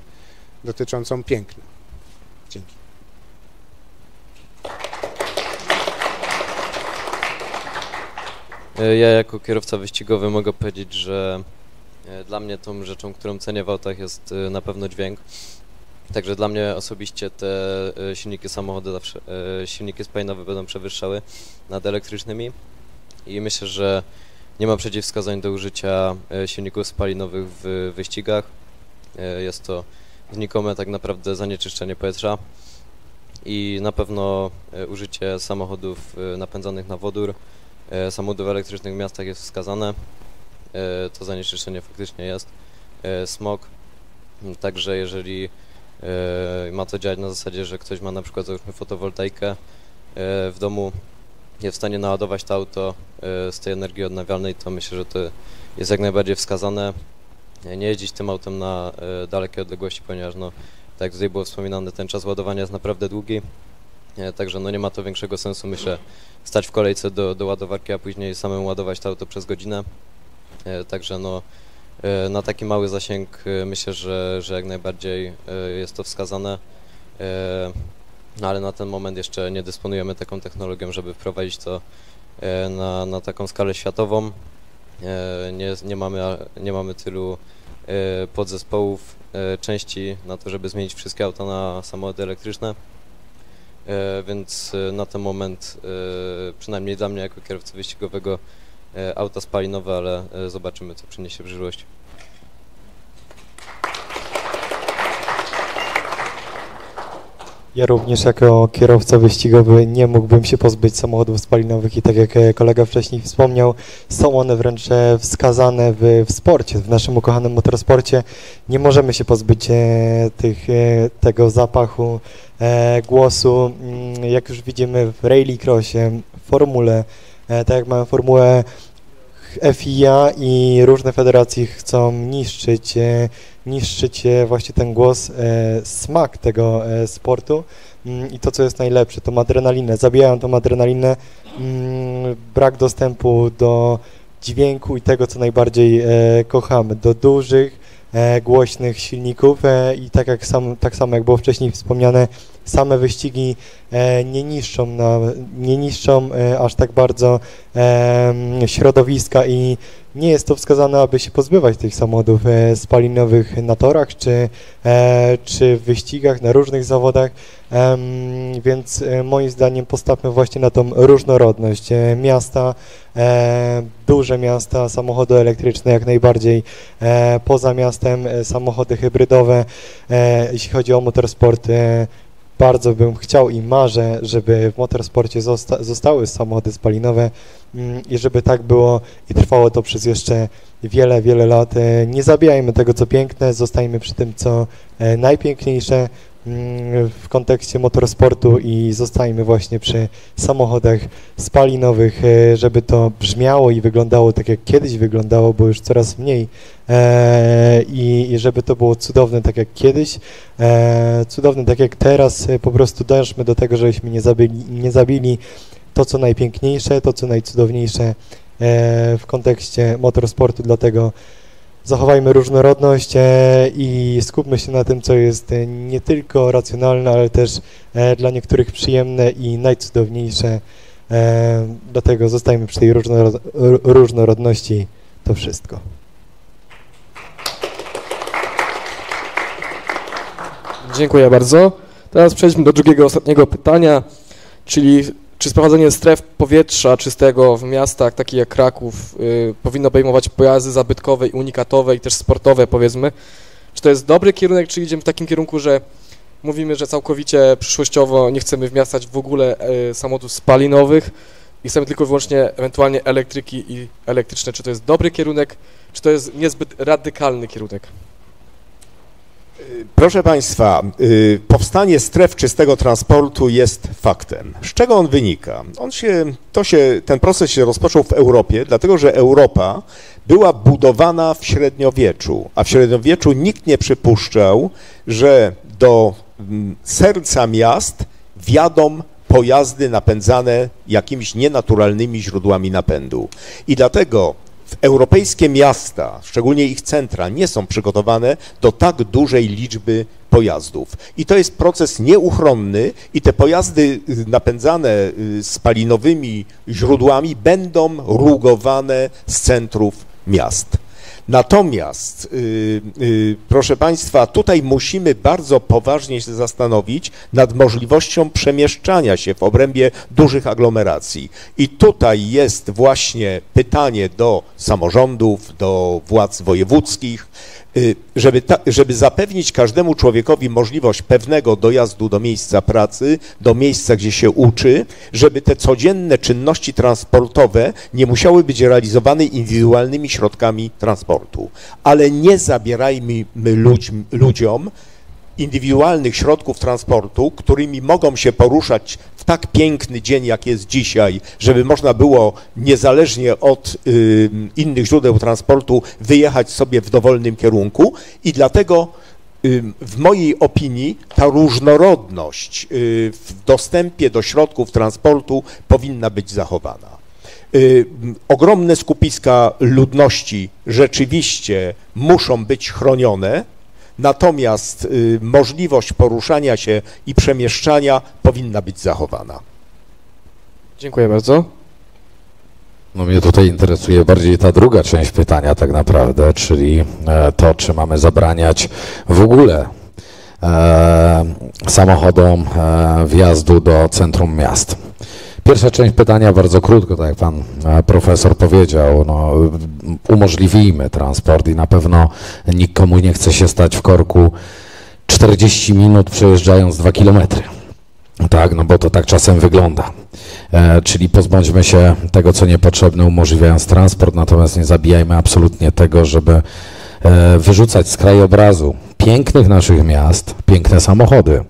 dotyczącą piękna. Dzięki. E, Ja jako kierowca wyścigowy mogę powiedzieć, że E, Dla mnie tą rzeczą, którą cenię w autach jest e, na pewno dźwięk. Także dla mnie osobiście te e, silniki samochody zawsze, e, silniki spalinowe będą przewyższały nad elektrycznymi i myślę, że nie ma przeciwwskazań do użycia e, silników spalinowych w wyścigach. E, Jest to znikome tak naprawdę zanieczyszczenie powietrza i na pewno e, użycie samochodów e, napędzanych na wodór, e, elektrycznych w miastach jest wskazane. To zanieczyszczenie faktycznie jest. E, Smog. Także jeżeli e, ma to działać na zasadzie, że ktoś ma na przykład załóżmy fotowoltaikę w domu, jest w stanie naładować to auto z tej energii odnawialnej, to myślę, że to jest jak najbardziej wskazane. Nie jeździć tym autem na dalekie odległości, ponieważ no, tak jak tutaj było wspominane, ten czas ładowania jest naprawdę długi. Także no nie ma to większego sensu, myślę, stać w kolejce do, do ładowarki, a później samemu ładować to auto przez godzinę. E, Także no e, na taki mały zasięg e, myślę, że, że jak najbardziej jest to wskazane. No ale na ten moment jeszcze nie dysponujemy taką technologią, żeby wprowadzić to na, na taką skalę światową. Nie, nie, mamy, nie mamy tylu podzespołów części na to, żeby zmienić wszystkie auta na samochody elektryczne. E, Więc e, na ten moment, e, przynajmniej dla mnie jako kierowcy wyścigowego, auta spalinowe, ale zobaczymy co przyniesie przyszłość. Ja również jako kierowca wyścigowy nie mógłbym się pozbyć samochodów spalinowych i tak jak e, kolega wcześniej wspomniał, są one wręcz e, wskazane w, w sporcie, w naszym ukochanym motorsporcie. Nie możemy się pozbyć e, tych, tego zapachu, głosu, Mm, jak już widzimy w rallycrossie, w formule, tak jak mamy formułę FIA i różne federacje chcą niszczyć, e, niszczyć e, właśnie ten głos, e, smak tego sportu mm, i to, co jest najlepsze, tą adrenalinę. Zabijają tą adrenalinę, mm, brak dostępu do dźwięku i tego, co najbardziej kochamy, do dużych, głośnych silników i tak, jak sam, tak samo jak było wcześniej wspomniane, same wyścigi e, nie niszczą, na, nie niszczą e, aż tak bardzo em, środowiska i nie jest to wskazane, aby się pozbywać tych samochodów e, spalinowych na torach czy, e, czy w wyścigach, na różnych zawodach, więc e, moim zdaniem postawmy właśnie na tą różnorodność. E, Miasta, e, duże miasta, samochody elektryczne jak najbardziej, e, poza miastem e, samochody hybrydowe, e, jeśli chodzi o motorsport, e, bardzo bym chciał i marzę, żeby w motorsporcie zosta zostały samochody spalinowe mm, i żeby tak było i trwało to przez jeszcze wiele, wiele lat. E, Nie zabijajmy tego, co piękne, zostajmy przy tym, co e, najpiękniejsze w kontekście motorsportu i zostajmy właśnie przy samochodach spalinowych, e, żeby to brzmiało i wyglądało tak, jak kiedyś wyglądało, bo już coraz mniej e, i, żeby to było cudowne, tak jak kiedyś, e, cudowne, tak jak teraz, po prostu dążmy do tego, żebyśmy nie zabili, nie zabili to, co najpiękniejsze, to, co najcudowniejsze w kontekście motorsportu, dlatego zachowajmy różnorodność e, i skupmy się na tym, co jest e, nie tylko racjonalne, ale też e, dla niektórych przyjemne i najcudowniejsze. Dlatego zostajmy przy tej różnorodności. To wszystko. Dziękuję bardzo. Teraz przejdźmy do drugiego, ostatniego pytania, czyli czy sprowadzenie stref powietrza czystego w miastach takich jak Kraków y, powinno obejmować pojazdy zabytkowe i unikatowe i też sportowe powiedzmy. Czy to jest dobry kierunek, czy idziemy w takim kierunku, że mówimy, że całkowicie przyszłościowo nie chcemy wmiastać w ogóle y, samochodów spalinowych i chcemy tylko i wyłącznie ewentualnie elektryki i elektryczne. Czy to jest dobry kierunek, czy to jest niezbyt radykalny kierunek? Proszę Państwa, y, powstanie stref czystego transportu jest faktem. Z czego on wynika? On się, to się, ten proces się rozpoczął w Europie, dlatego że Europa była budowana w średniowieczu, a w średniowieczu nikt nie przypuszczał, że do mm, serca miast wjadą pojazdy napędzane jakimiś nienaturalnymi źródłami napędu. I dlatego europejskie miasta, szczególnie ich centra, nie są przygotowane do tak dużej liczby pojazdów. I to jest proces nieuchronny i te pojazdy y, napędzane y, spalinowymi źródłami będą rugowane z centrów miast. Natomiast, y, y, proszę Państwa, tutaj musimy bardzo poważnie się zastanowić nad możliwością przemieszczania się w obrębie dużych aglomeracji. I tutaj jest właśnie pytanie do samorządów, do władz wojewódzkich, żeby, ta, żeby zapewnić każdemu człowiekowi możliwość pewnego dojazdu do miejsca pracy, do miejsca, gdzie się uczy, żeby te codzienne czynności transportowe nie musiały być realizowane indywidualnymi środkami transportu. Ale nie zabierajmy ludź, ludziom indywidualnych środków transportu, którymi mogą się poruszać w tak piękny dzień, jak jest dzisiaj, żeby można było niezależnie od y, innych źródeł transportu wyjechać sobie w dowolnym kierunku i dlatego y, w mojej opinii ta różnorodność y, w dostępie do środków transportu powinna być zachowana. Y, ogromne skupiska ludności rzeczywiście muszą być chronione, natomiast y, możliwość poruszania się i przemieszczania powinna być zachowana. Dziękuję bardzo. No mnie tutaj interesuje bardziej ta druga część pytania tak naprawdę, czyli e, to, czy mamy zabraniać w ogóle e, samochodom e, wjazdu do centrum miast. Pierwsza część pytania bardzo krótko, tak jak pan e, profesor powiedział, no, umożliwijmy transport i na pewno nikomu nie chce się stać w korku 40 minut przejeżdżając 2 kilometry. Tak, no bo to tak czasem wygląda. E, czyli pozbądźmy się tego, co niepotrzebne, umożliwiając transport, natomiast nie zabijajmy absolutnie tego, żeby wyrzucać z krajobrazu pięknych naszych miast piękne samochody.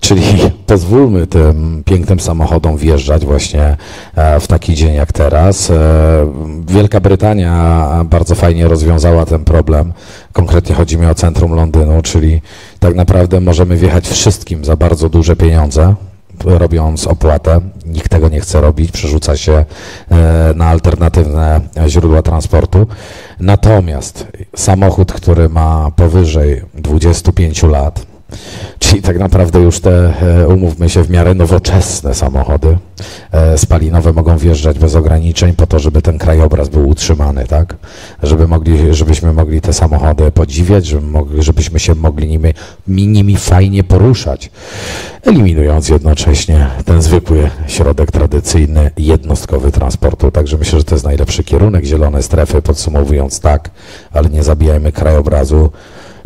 Czyli pozwólmy tym pięknym samochodom wjeżdżać właśnie e, w taki dzień jak teraz. E, Wielka Brytania bardzo fajnie rozwiązała ten problem. Konkretnie chodzi mi o centrum Londynu, czyli tak naprawdę możemy wjechać wszystkim za bardzo duże pieniądze, robiąc opłatę. Nikt tego nie chce robić, przerzuca się e, na alternatywne źródła transportu. Natomiast samochód, który ma powyżej 25 lat, Czyli tak naprawdę już te, e, umówmy się, w miarę nowoczesne samochody e, spalinowe mogą wjeżdżać bez ograniczeń po to, żeby ten krajobraz był utrzymany, tak? Żeby mogli, żebyśmy mogli te samochody podziwiać, żeby mogli, żebyśmy się mogli nimi, nimi fajnie poruszać, eliminując jednocześnie ten zwykły środek tradycyjny, jednostkowy transportu. Także myślę, że to jest najlepszy kierunek. Zielone strefy, podsumowując tak, ale nie zabijajmy krajobrazu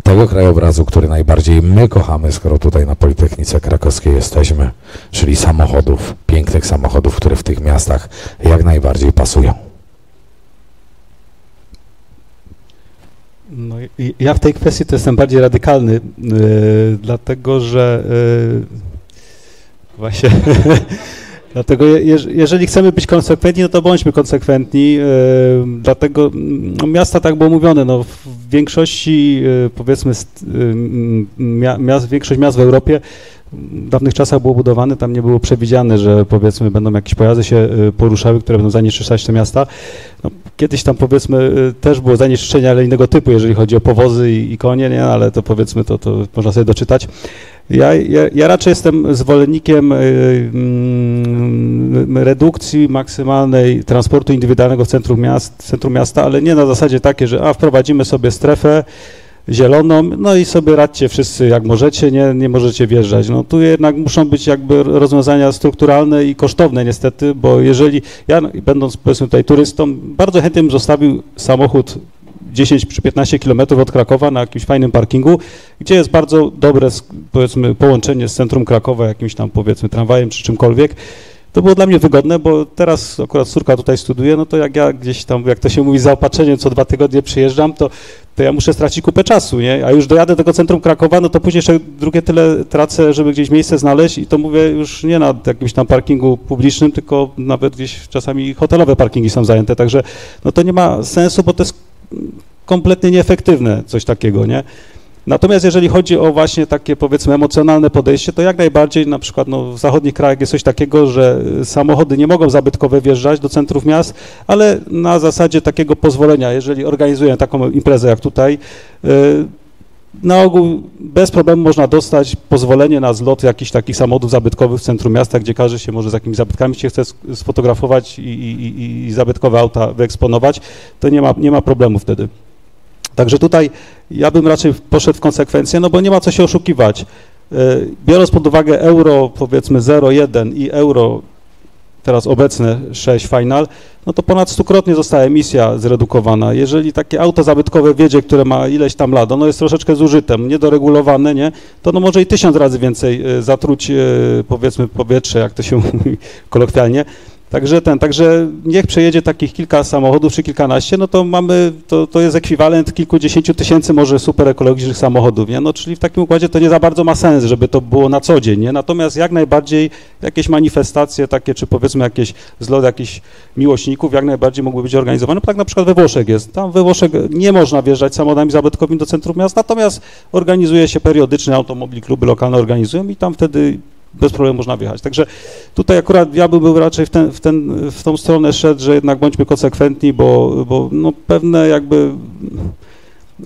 tego krajobrazu, który najbardziej my kochamy, skoro tutaj na Politechnice Krakowskiej jesteśmy, czyli samochodów, pięknych samochodów, które w tych miastach jak najbardziej pasują. No, ja w tej kwestii to jestem bardziej radykalny, yy, dlatego że yy, właśnie dlatego je, jeż- jeżeli chcemy być konsekwentni, no to bądźmy konsekwentni, yy, dlatego no, miasta tak było mówione, no w większości yy, powiedzmy mia, miast, większość miast w Europie w dawnych czasach było budowane, tam nie było przewidziane, że powiedzmy będą jakieś pojazdy się poruszały, które będą zanieczyszczać te miasta. No, kiedyś tam powiedzmy y, też było zanieczyszczenie, ale innego typu, jeżeli chodzi o powozy i, i konie, nie? ale to powiedzmy to, to można sobie doczytać. Ja, ja, ja raczej jestem zwolennikiem y, mm, redukcji maksymalnej transportu indywidualnego w centrum, miast, centrum miasta, ale nie na zasadzie takie, że a wprowadzimy sobie strefę, zieloną, no i sobie radźcie wszyscy jak możecie, nie, nie możecie wjeżdżać. No tu jednak muszą być jakby rozwiązania strukturalne i kosztowne niestety, bo jeżeli ja będąc powiedzmy tutaj turystą, bardzo chętnie bym zostawił samochód 10 czy 15 kilometrów od Krakowa na jakimś fajnym parkingu, gdzie jest bardzo dobre powiedzmy połączenie z centrum Krakowa jakimś tam powiedzmy tramwajem czy czymkolwiek. To było dla mnie wygodne, bo teraz akurat córka tutaj studiuje, no to jak ja gdzieś tam, jak to się mówi, zaopatrzeniem co dwa tygodnie przyjeżdżam, to to ja muszę stracić kupę czasu, nie? A już dojadę do tego centrum Krakowa, no to później jeszcze drugie tyle tracę, żeby gdzieś miejsce znaleźć i to mówię już nie na jakimś tam parkingu publicznym, tylko nawet gdzieś czasami hotelowe parkingi są zajęte, także no to nie ma sensu, bo to jest kompletnie nieefektywne coś takiego, nie? Natomiast jeżeli chodzi o właśnie takie powiedzmy emocjonalne podejście, to jak najbardziej na przykład no, w zachodnich krajach jest coś takiego, że samochody nie mogą zabytkowe wjeżdżać do centrów miast, ale na zasadzie takiego pozwolenia, jeżeli organizują taką imprezę jak tutaj, y, na ogół bez problemu można dostać pozwolenie na zlot jakichś takich samochodów zabytkowych w centrum miasta, gdzie każdy się może z jakimiś zabytkami się chce sfotografować i, i, i zabytkowe auta wyeksponować, to nie ma, nie ma problemu wtedy. Także tutaj ja bym raczej poszedł w konsekwencję, no bo nie ma co się oszukiwać. E, Biorąc pod uwagę euro powiedzmy 0,1 i euro teraz obecne 6 final, no to ponad stukrotnie została emisja zredukowana. Jeżeli takie auto zabytkowe wiedzie, które ma ileś tam lat, ono jest troszeczkę zużyte, niedoregulowane, nie, to no może i tysiąc razy więcej e, zatruć e, powiedzmy powietrze, jak to się mówi kolokwialnie. Także ten, także niech przejedzie takich kilka samochodów czy kilkanaście, no to mamy, to, to jest ekwiwalent kilkudziesięciu tysięcy może super ekologicznych samochodów, nie? No czyli w takim układzie to nie za bardzo ma sens, żeby to było na co dzień, nie? Natomiast jak najbardziej jakieś manifestacje takie, czy powiedzmy jakieś zloty jakichś miłośników, jak najbardziej mogły być organizowane, bo tak na przykład we Włoszech jest. Tam we Włoszech nie można wjeżdżać samochodami zabytkowymi do centrum miast, natomiast organizuje się periodycznie automobil, kluby lokalne organizują i tam wtedy bez problemu można wjechać. Także tutaj akurat ja bym był raczej w, ten, w, ten, w tą stronę szedł, że jednak bądźmy konsekwentni, bo, bo no pewne jakby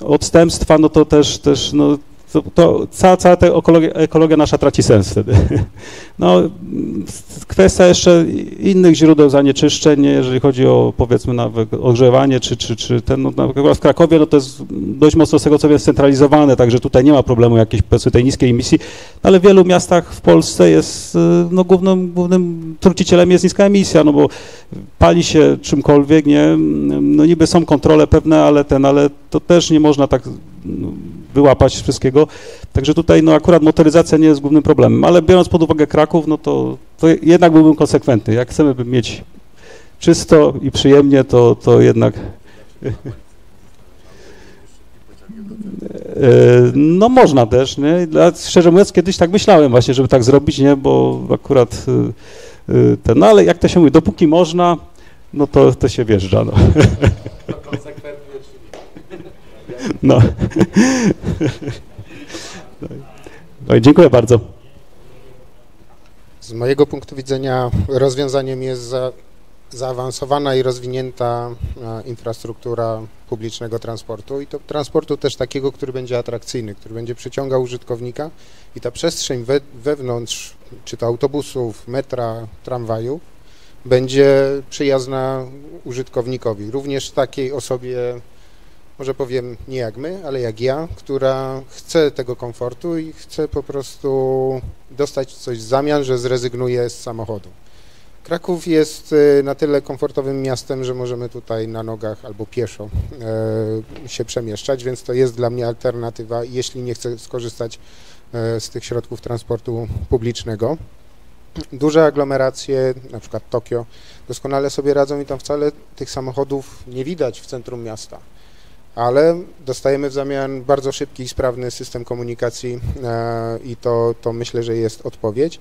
odstępstwa, no to też, też no, to, to cała, cała ta ekologia, ekologia nasza traci sens wtedy. No, kwestia jeszcze innych źródeł zanieczyszczeń, jeżeli chodzi o powiedzmy nawet ogrzewanie, czy, czy, czy ten, no, w Krakowie, no to jest dość mocno z tego co wiem scentralizowane, także tutaj nie ma problemu jakiejś powiedzmy tej niskiej emisji, no, ale w wielu miastach w Polsce jest, y, no głównym, głównym trucicielem jest niska emisja, no bo pali się czymkolwiek, nie, no niby są kontrole pewne, ale ten, ale to też nie można tak no, wyłapać wszystkiego. Także tutaj no akurat motoryzacja nie jest głównym problemem, ale biorąc pod uwagę Kraków, no to, to jednak byłbym konsekwentny. Jak chcemy by mieć czysto i przyjemnie, to, to jednak... No można też, nie? Ja, szczerze mówiąc, kiedyś tak myślałem właśnie, żeby tak zrobić, nie? Bo akurat ten, no ale jak to się mówi, dopóki można, no to, to się wjeżdża, no. No. no i dziękuję bardzo. Z mojego punktu widzenia rozwiązaniem jest za, zaawansowana i rozwinięta e, infrastruktura publicznego transportu i to transportu też takiego, który będzie atrakcyjny, który będzie przyciągał użytkownika i ta przestrzeń we, wewnątrz, czy to autobusów, metra, tramwaju, będzie przyjazna użytkownikowi, również takiej osobie może powiem nie jak my, ale jak ja, która chce tego komfortu i chce po prostu dostać coś w zamian, że zrezygnuje z samochodu. Kraków jest y, na tyle komfortowym miastem, że możemy tutaj na nogach albo pieszo e, się przemieszczać, więc to jest dla mnie alternatywa, jeśli nie chcę skorzystać e, z tych środków transportu publicznego. Duże aglomeracje, na przykład Tokio, doskonale sobie radzą i tam wcale tych samochodów nie widać w centrum miasta ale dostajemy w zamian bardzo szybki i sprawny system komunikacji e, i to, to myślę, że jest odpowiedź.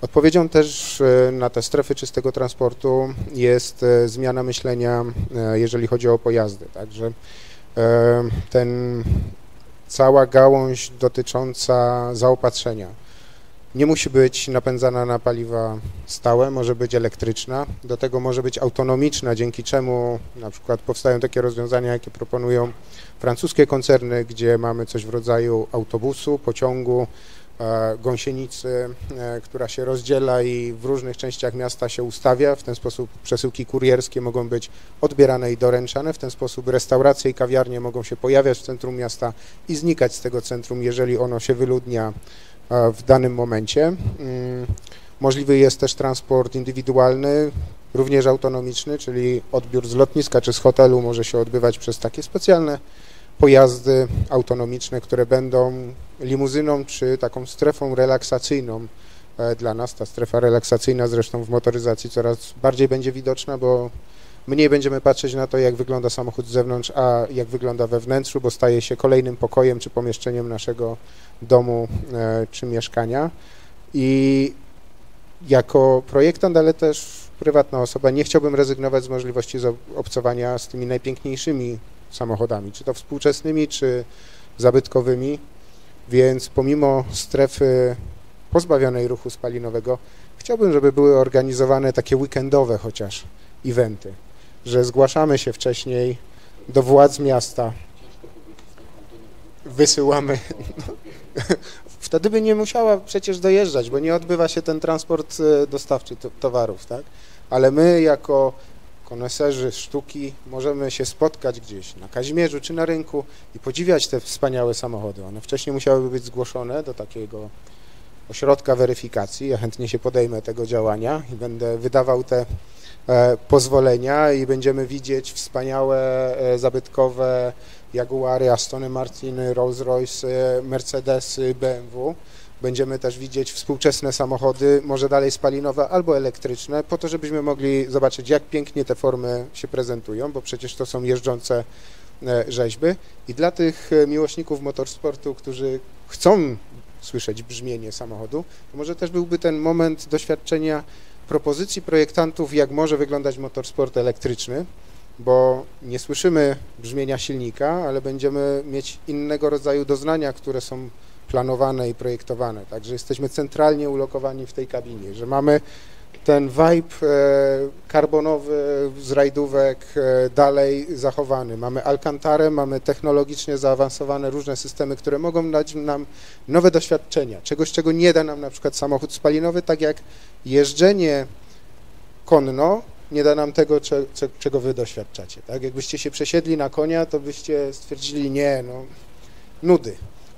Odpowiedzią też e, na te strefy czystego transportu jest e, zmiana myślenia, jeżeli chodzi o pojazdy. Także ten cała gałąź dotycząca zaopatrzenia nie musi być napędzana na paliwa stałe, może być elektryczna, do tego może być autonomiczna, dzięki czemu na przykład powstają takie rozwiązania, jakie proponują francuskie koncerny, gdzie mamy coś w rodzaju autobusu, pociągu, e, gąsienicy, e, która się rozdziela i w różnych częściach miasta się ustawia. W ten sposób przesyłki kurierskie mogą być odbierane i doręczane. W ten sposób restauracje i kawiarnie mogą się pojawiać w centrum miasta i znikać z tego centrum, jeżeli ono się wyludnia w danym momencie. Mm, możliwy jest też transport indywidualny, również autonomiczny, czyli odbiór z lotniska czy z hotelu może się odbywać przez takie specjalne pojazdy autonomiczne, które będą limuzyną czy taką strefą relaksacyjną e, dla nas. Ta strefa relaksacyjna zresztą w motoryzacji coraz bardziej będzie widoczna, bo mniej będziemy patrzeć na to, jak wygląda samochód z zewnątrz, a jak wygląda we wnętrzu, bo staje się kolejnym pokojem czy pomieszczeniem naszego domu e, czy mieszkania. I jako projektant, ale też prywatna osoba, nie chciałbym rezygnować z możliwości obcowania z tymi najpiękniejszymi samochodami, czy to współczesnymi, czy zabytkowymi, więc pomimo strefy pozbawionej ruchu spalinowego, chciałbym, żeby były organizowane takie weekendowe chociaż eventy, że zgłaszamy się wcześniej do władz miasta, wysyłamy. Wtedy by nie musiała przecież dojeżdżać, bo nie odbywa się ten transport e, dostawczy towarów, tak? Ale my jako koneserzy sztuki możemy się spotkać gdzieś na Kazimierzu czy na rynku i podziwiać te wspaniałe samochody. One wcześniej musiałyby być zgłoszone do takiego ośrodka weryfikacji. Ja chętnie się podejmę tego działania i będę wydawał te pozwolenia i będziemy widzieć wspaniałe, e, zabytkowe Jaguary, Astony Martiny, Rolls-Royce, Mercedesy, BMW. Będziemy też widzieć współczesne samochody, może dalej spalinowe albo elektryczne, po to, żebyśmy mogli zobaczyć, jak pięknie te formy się prezentują, bo przecież to są jeżdżące e, rzeźby. I dla tych e, miłośników motorsportu, którzy chcą słyszeć brzmienie samochodu, to może też byłby ten moment doświadczenia propozycji projektantów, jak może wyglądać motorsport elektryczny, bo nie słyszymy brzmienia silnika, ale będziemy mieć innego rodzaju doznania, które są planowane i projektowane. Także jesteśmy centralnie ulokowani w tej kabinie, że mamy ten vibe e, karbonowy z rajdówek e, dalej zachowany. Mamy Alcantarę, mamy technologicznie zaawansowane różne systemy, które mogą dać nam nowe doświadczenia, czegoś, czego nie da nam na przykład samochód spalinowy, tak jak jeżdżenie konno nie da nam tego, cze, cze, czego wy doświadczacie. Tak? Jakbyście się przesiedli na konia, to byście stwierdzili, nie, no, nudy.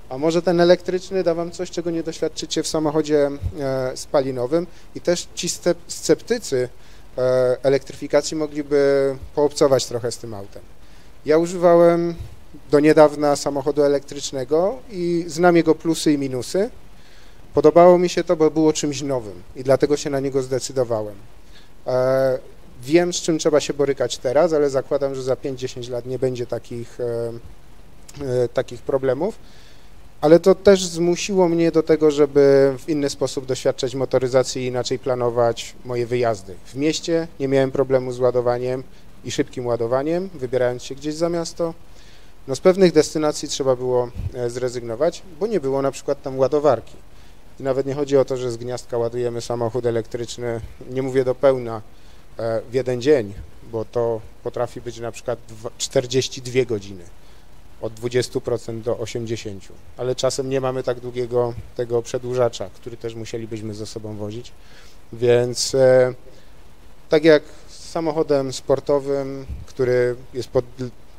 A może ten elektryczny da wam coś, czego nie doświadczycie w samochodzie e, spalinowym i też ci sceptycy e, elektryfikacji mogliby poobcować trochę z tym autem. Ja używałem do niedawna samochodu elektrycznego i znam jego plusy i minusy. Podobało mi się to, bo było czymś nowym i dlatego się na niego zdecydowałem. E, wiem, z czym trzeba się borykać teraz, ale zakładam, że za 5-10 lat nie będzie takich, takich problemów ale to też zmusiło mnie do tego, żeby w inny sposób doświadczać motoryzacji i inaczej planować moje wyjazdy. W mieście nie miałem problemu z ładowaniem i szybkim ładowaniem, wybierając się gdzieś za miasto. No z pewnych destynacji trzeba było e, zrezygnować, bo nie było na przykład tam ładowarki. I nawet nie chodzi o to, że z gniazdka ładujemy samochód elektryczny, nie mówię do pełna, e, w jeden dzień, bo to potrafi być na przykład 42 godziny od 20% do 80%, ale czasem nie mamy tak długiego tego przedłużacza, który też musielibyśmy ze sobą wozić, więc e, tak jak z samochodem sportowym, który jest pod,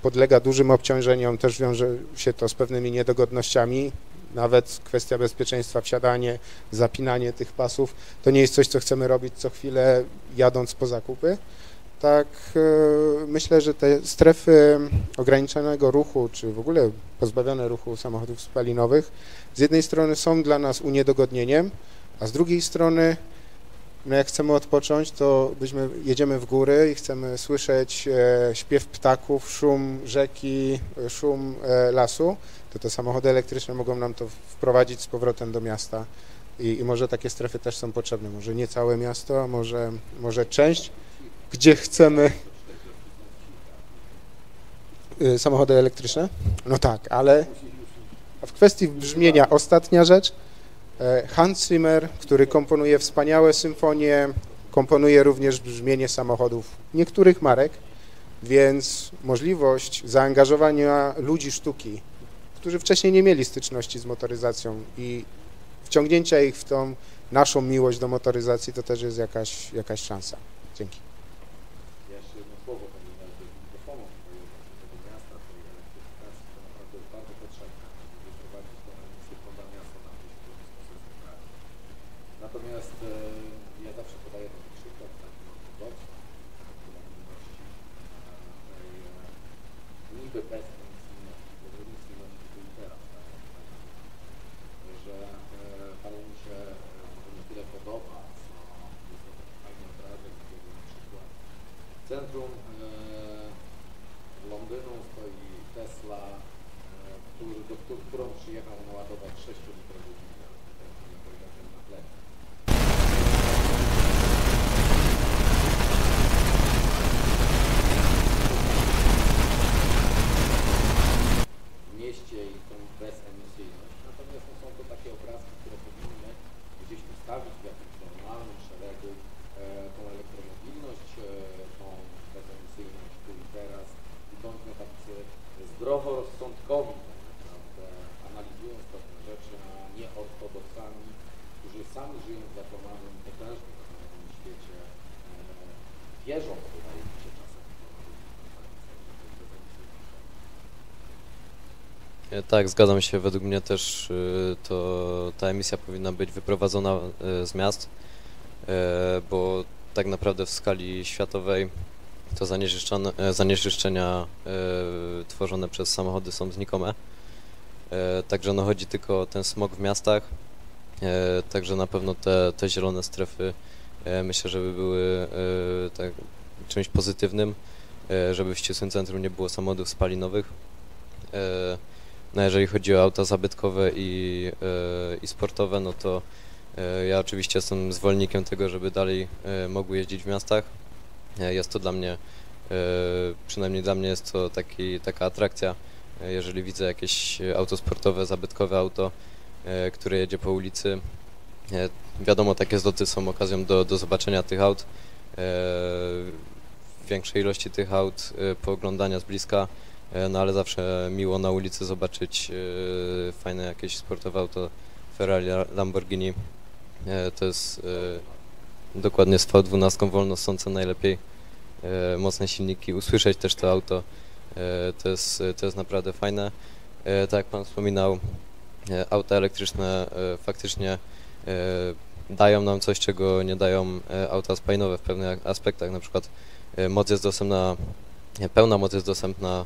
podlega dużym obciążeniom, też wiąże się to z pewnymi niedogodnościami, nawet kwestia bezpieczeństwa, wsiadanie, zapinanie tych pasów, to nie jest coś, co chcemy robić co chwilę jadąc po zakupy, tak e, myślę, że te strefy ograniczonego ruchu, czy w ogóle pozbawione ruchu samochodów spalinowych, z jednej strony są dla nas uniedogodnieniem, a z drugiej strony, no jak chcemy odpocząć, to byśmy, jedziemy w góry i chcemy słyszeć e, śpiew ptaków, szum rzeki, szum e, lasu, to te samochody elektryczne mogą nam to wprowadzić z powrotem do miasta. I, i może takie strefy też są potrzebne. Może nie całe miasto, a może, może część gdzie chcemy y, samochody elektryczne? No tak, ale w kwestii brzmienia ostatnia rzecz. E, Hans Zimmer, który komponuje wspaniałe symfonie, komponuje również brzmienie samochodów niektórych marek, więc możliwość zaangażowania ludzi sztuki, którzy wcześniej nie mieli styczności z motoryzacją i wciągnięcia ich w tą naszą miłość do motoryzacji, to też jest jakaś, jakaś szansa. Dzięki. Tak, zgadzam się. Według mnie też y, to ta emisja powinna być wyprowadzona y, z miast, e, bo tak naprawdę w skali światowej to e, zanieczyszczenia e, tworzone przez samochody są znikome. E, Także no chodzi tylko o ten smog w miastach. E, Także na pewno te, te zielone strefy e, myślę, żeby były e, tak, czymś pozytywnym, e, żeby w ścisłym centrum nie było samochodów spalinowych. No jeżeli chodzi o auta zabytkowe i, e, i sportowe, no to e, ja oczywiście jestem zwolennikiem tego, żeby dalej mogły jeździć w miastach. Jest to dla mnie, przynajmniej dla mnie jest to taki, taka atrakcja, jeżeli widzę jakieś auto sportowe, zabytkowe auto, które jedzie po ulicy. Wiadomo, takie zloty są okazją do, do zobaczenia tych aut, większej ilości tych aut, pooglądania z bliska. E, No ale zawsze miło na ulicy zobaczyć e, fajne jakieś sportowe auto Ferrari, Lamborghini. E, to jest dokładnie z V12 wolno sące najlepiej. Mocne silniki, usłyszeć też to auto. To, jest, to jest naprawdę fajne. Tak jak Pan wspominał, auta elektryczne faktycznie dają nam coś, czego nie dają auta spalinowe w pewnych aspektach. Na przykład moc jest dostępna Pełna moc jest dostępna e,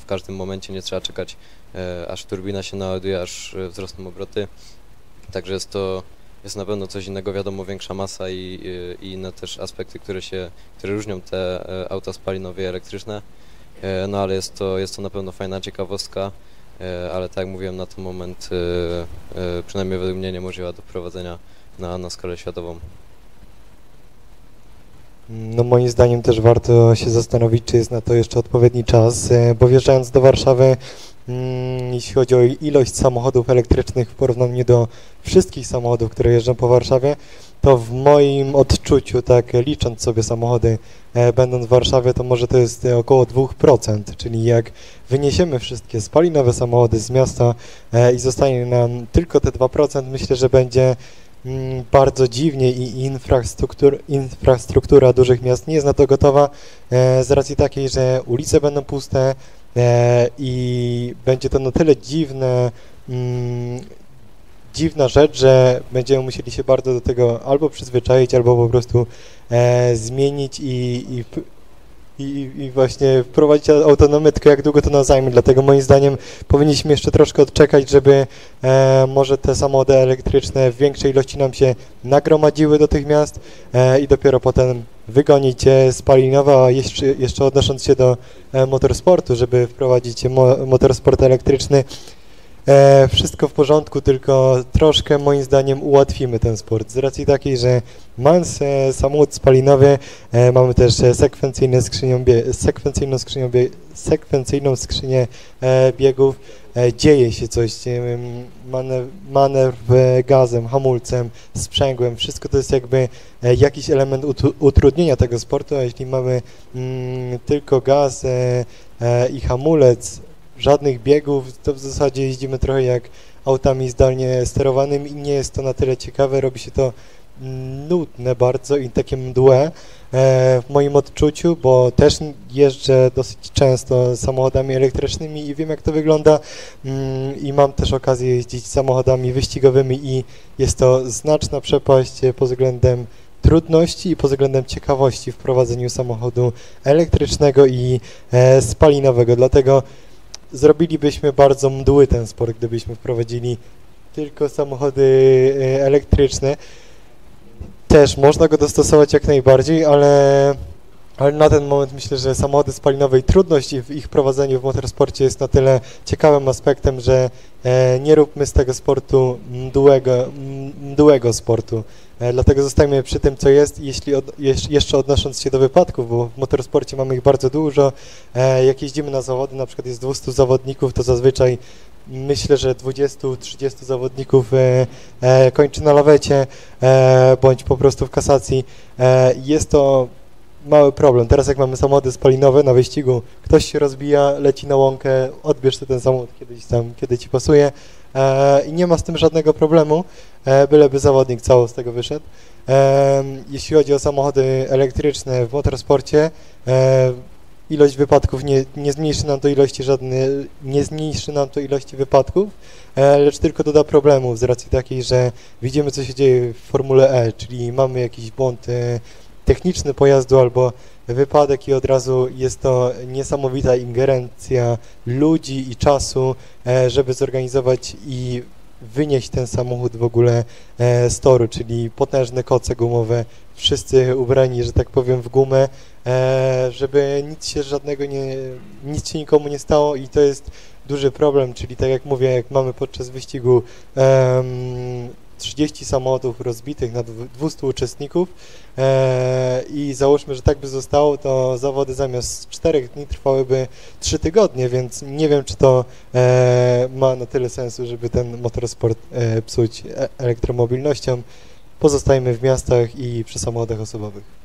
w każdym momencie, nie trzeba czekać e, aż turbina się naładuje, aż e, wzrosną obroty. Także jest to jest na pewno coś innego, wiadomo, większa masa i, i, inne też aspekty, które się, które różnią te auta spalinowe i elektryczne. No ale jest to, jest to na pewno fajna ciekawostka, ale tak jak mówiłem, na ten moment przynajmniej według mnie niemożliwa do prowadzenia na, na skalę światową. No moim zdaniem też warto się zastanowić, czy jest na to jeszcze odpowiedni czas, e, bo wjeżdżając do Warszawy, mm, jeśli chodzi o ilość samochodów elektrycznych w porównaniu do wszystkich samochodów, które jeżdżą po Warszawie, to w moim odczuciu, tak licząc sobie samochody, e, będąc w Warszawie, to może to jest e, około 2%, czyli jak wyniesiemy wszystkie spalinowe samochody z miasta i zostanie nam tylko te 2%, myślę, że będzie bardzo dziwnie i infrastruktur, infrastruktura dużych miast nie jest na to gotowa e, z racji takiej, że ulice będą puste e, i będzie to na tyle dziwne, mm, dziwna rzecz, że będziemy musieli się bardzo do tego albo przyzwyczaić, albo po prostu e, zmienić i, i, i, i właśnie wprowadzić autonomię, tylko jak długo to nam zajmie. Dlatego moim zdaniem powinniśmy jeszcze troszkę odczekać, żeby e, może te samochody elektryczne w większej ilości nam się nagromadziły do tych miast e, i dopiero potem wygonić spalinowe, a jeszcze, jeszcze odnosząc się do e, motorsportu, żeby wprowadzić mo, motorsport elektryczny, E, wszystko w porządku, tylko troszkę moim zdaniem ułatwimy ten sport. Z racji takiej, że mając e, samochód spalinowy, e, mamy też e, sekwencyjne skrzynią bie, sekwencyjną, skrzynią bie, sekwencyjną skrzynię e, biegów. E, dzieje się coś, manewr, manewr gazem, hamulcem, sprzęgłem, wszystko to jest jakby jakiś element utru- utrudnienia tego sportu, a jeśli mamy mm, tylko gaz e, i hamulec, żadnych biegów, to w zasadzie jeździmy trochę jak autami zdalnie sterowanymi i nie jest to na tyle ciekawe, robi się to mm, nudne bardzo i takie mdłe e, w moim odczuciu, bo też jeżdżę dosyć często samochodami elektrycznymi i wiem jak to wygląda mm, i mam też okazję jeździć samochodami wyścigowymi i jest to znaczna przepaść pod względem trudności i pod względem ciekawości w prowadzeniu samochodu elektrycznego i e, spalinowego, dlatego zrobilibyśmy bardzo mdły ten sport, gdybyśmy wprowadzili tylko samochody e, elektryczne. Też można go dostosować jak najbardziej, ale, ale na ten moment myślę, że samochody spalinowe i trudność w ich prowadzeniu w motorsporcie jest na tyle ciekawym aspektem, że e, nie róbmy z tego sportu mdłego, mdłego sportu. E, dlatego zostajmy przy tym, co jest. Jeśli od, jeszcze odnosząc się do wypadków, bo w motorsporcie mamy ich bardzo dużo, e, jak jeździmy na zawody, na przykład jest 200 zawodników, to zazwyczaj myślę, że 20-30 zawodników e, e, kończy na lawecie e, bądź po prostu w kasacji. Jest to mały problem. Teraz jak mamy samochody spalinowe na wyścigu, ktoś się rozbija, leci na łąkę, odbierz ten samochód kiedyś tam, kiedy ci pasuje e, i nie ma z tym żadnego problemu, e, byleby zawodnik cało z tego wyszedł. E, jeśli chodzi o samochody elektryczne w motorsporcie, e, ilość wypadków nie, nie zmniejszy nam to ilości żadne, nie zmniejszy nam to ilości wypadków, e, lecz tylko doda problemów z racji takiej, że widzimy co się dzieje w Formule E, czyli mamy jakiś błąd e, techniczny pojazdu albo wypadek i od razu jest to niesamowita ingerencja ludzi i czasu, e, żeby zorganizować i wynieść ten samochód w ogóle e, z toru, czyli potężne koce gumowe, wszyscy ubrani, że tak powiem, w gumę, e, żeby nic się żadnego nie, nic się nikomu nie stało i to jest duży problem, czyli tak jak mówię, jak mamy podczas wyścigu em, 30 samochodów rozbitych na dwu- 200 uczestników e, i załóżmy, że tak by zostało, to zawody zamiast 4 dni trwałyby 3 tygodnie, więc nie wiem, czy to e, ma na tyle sensu, żeby ten motorsport e, psuć e, elektromobilnością. Pozostajemy w miastach i przy samochodach osobowych.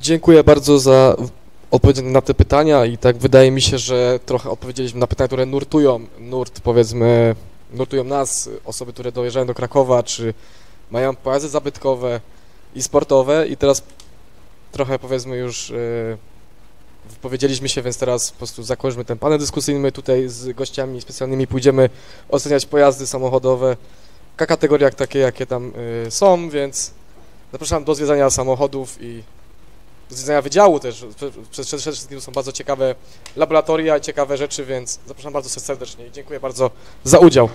Dziękuję bardzo za odpowiedź na te pytania i tak wydaje mi się, że trochę odpowiedzieliśmy na pytania, które nurtują, nurt powiedzmy, nurtują nas, osoby, które dojeżdżają do Krakowa, czy mają pojazdy zabytkowe i sportowe. I teraz trochę powiedzmy już yy, wypowiedzieliśmy się, więc teraz po prostu zakończmy ten panel dyskusyjny, my tutaj z gościami specjalnymi. Pójdziemy oceniać pojazdy samochodowe. W kategoriach takie, jakie tam yy, są, więc zapraszam do zwiedzania samochodów i do zwiedzania wydziału też. Prze- Przede wszystkim są bardzo ciekawe laboratoria, ciekawe rzeczy, więc zapraszam bardzo serdecznie i dziękuję bardzo za udział.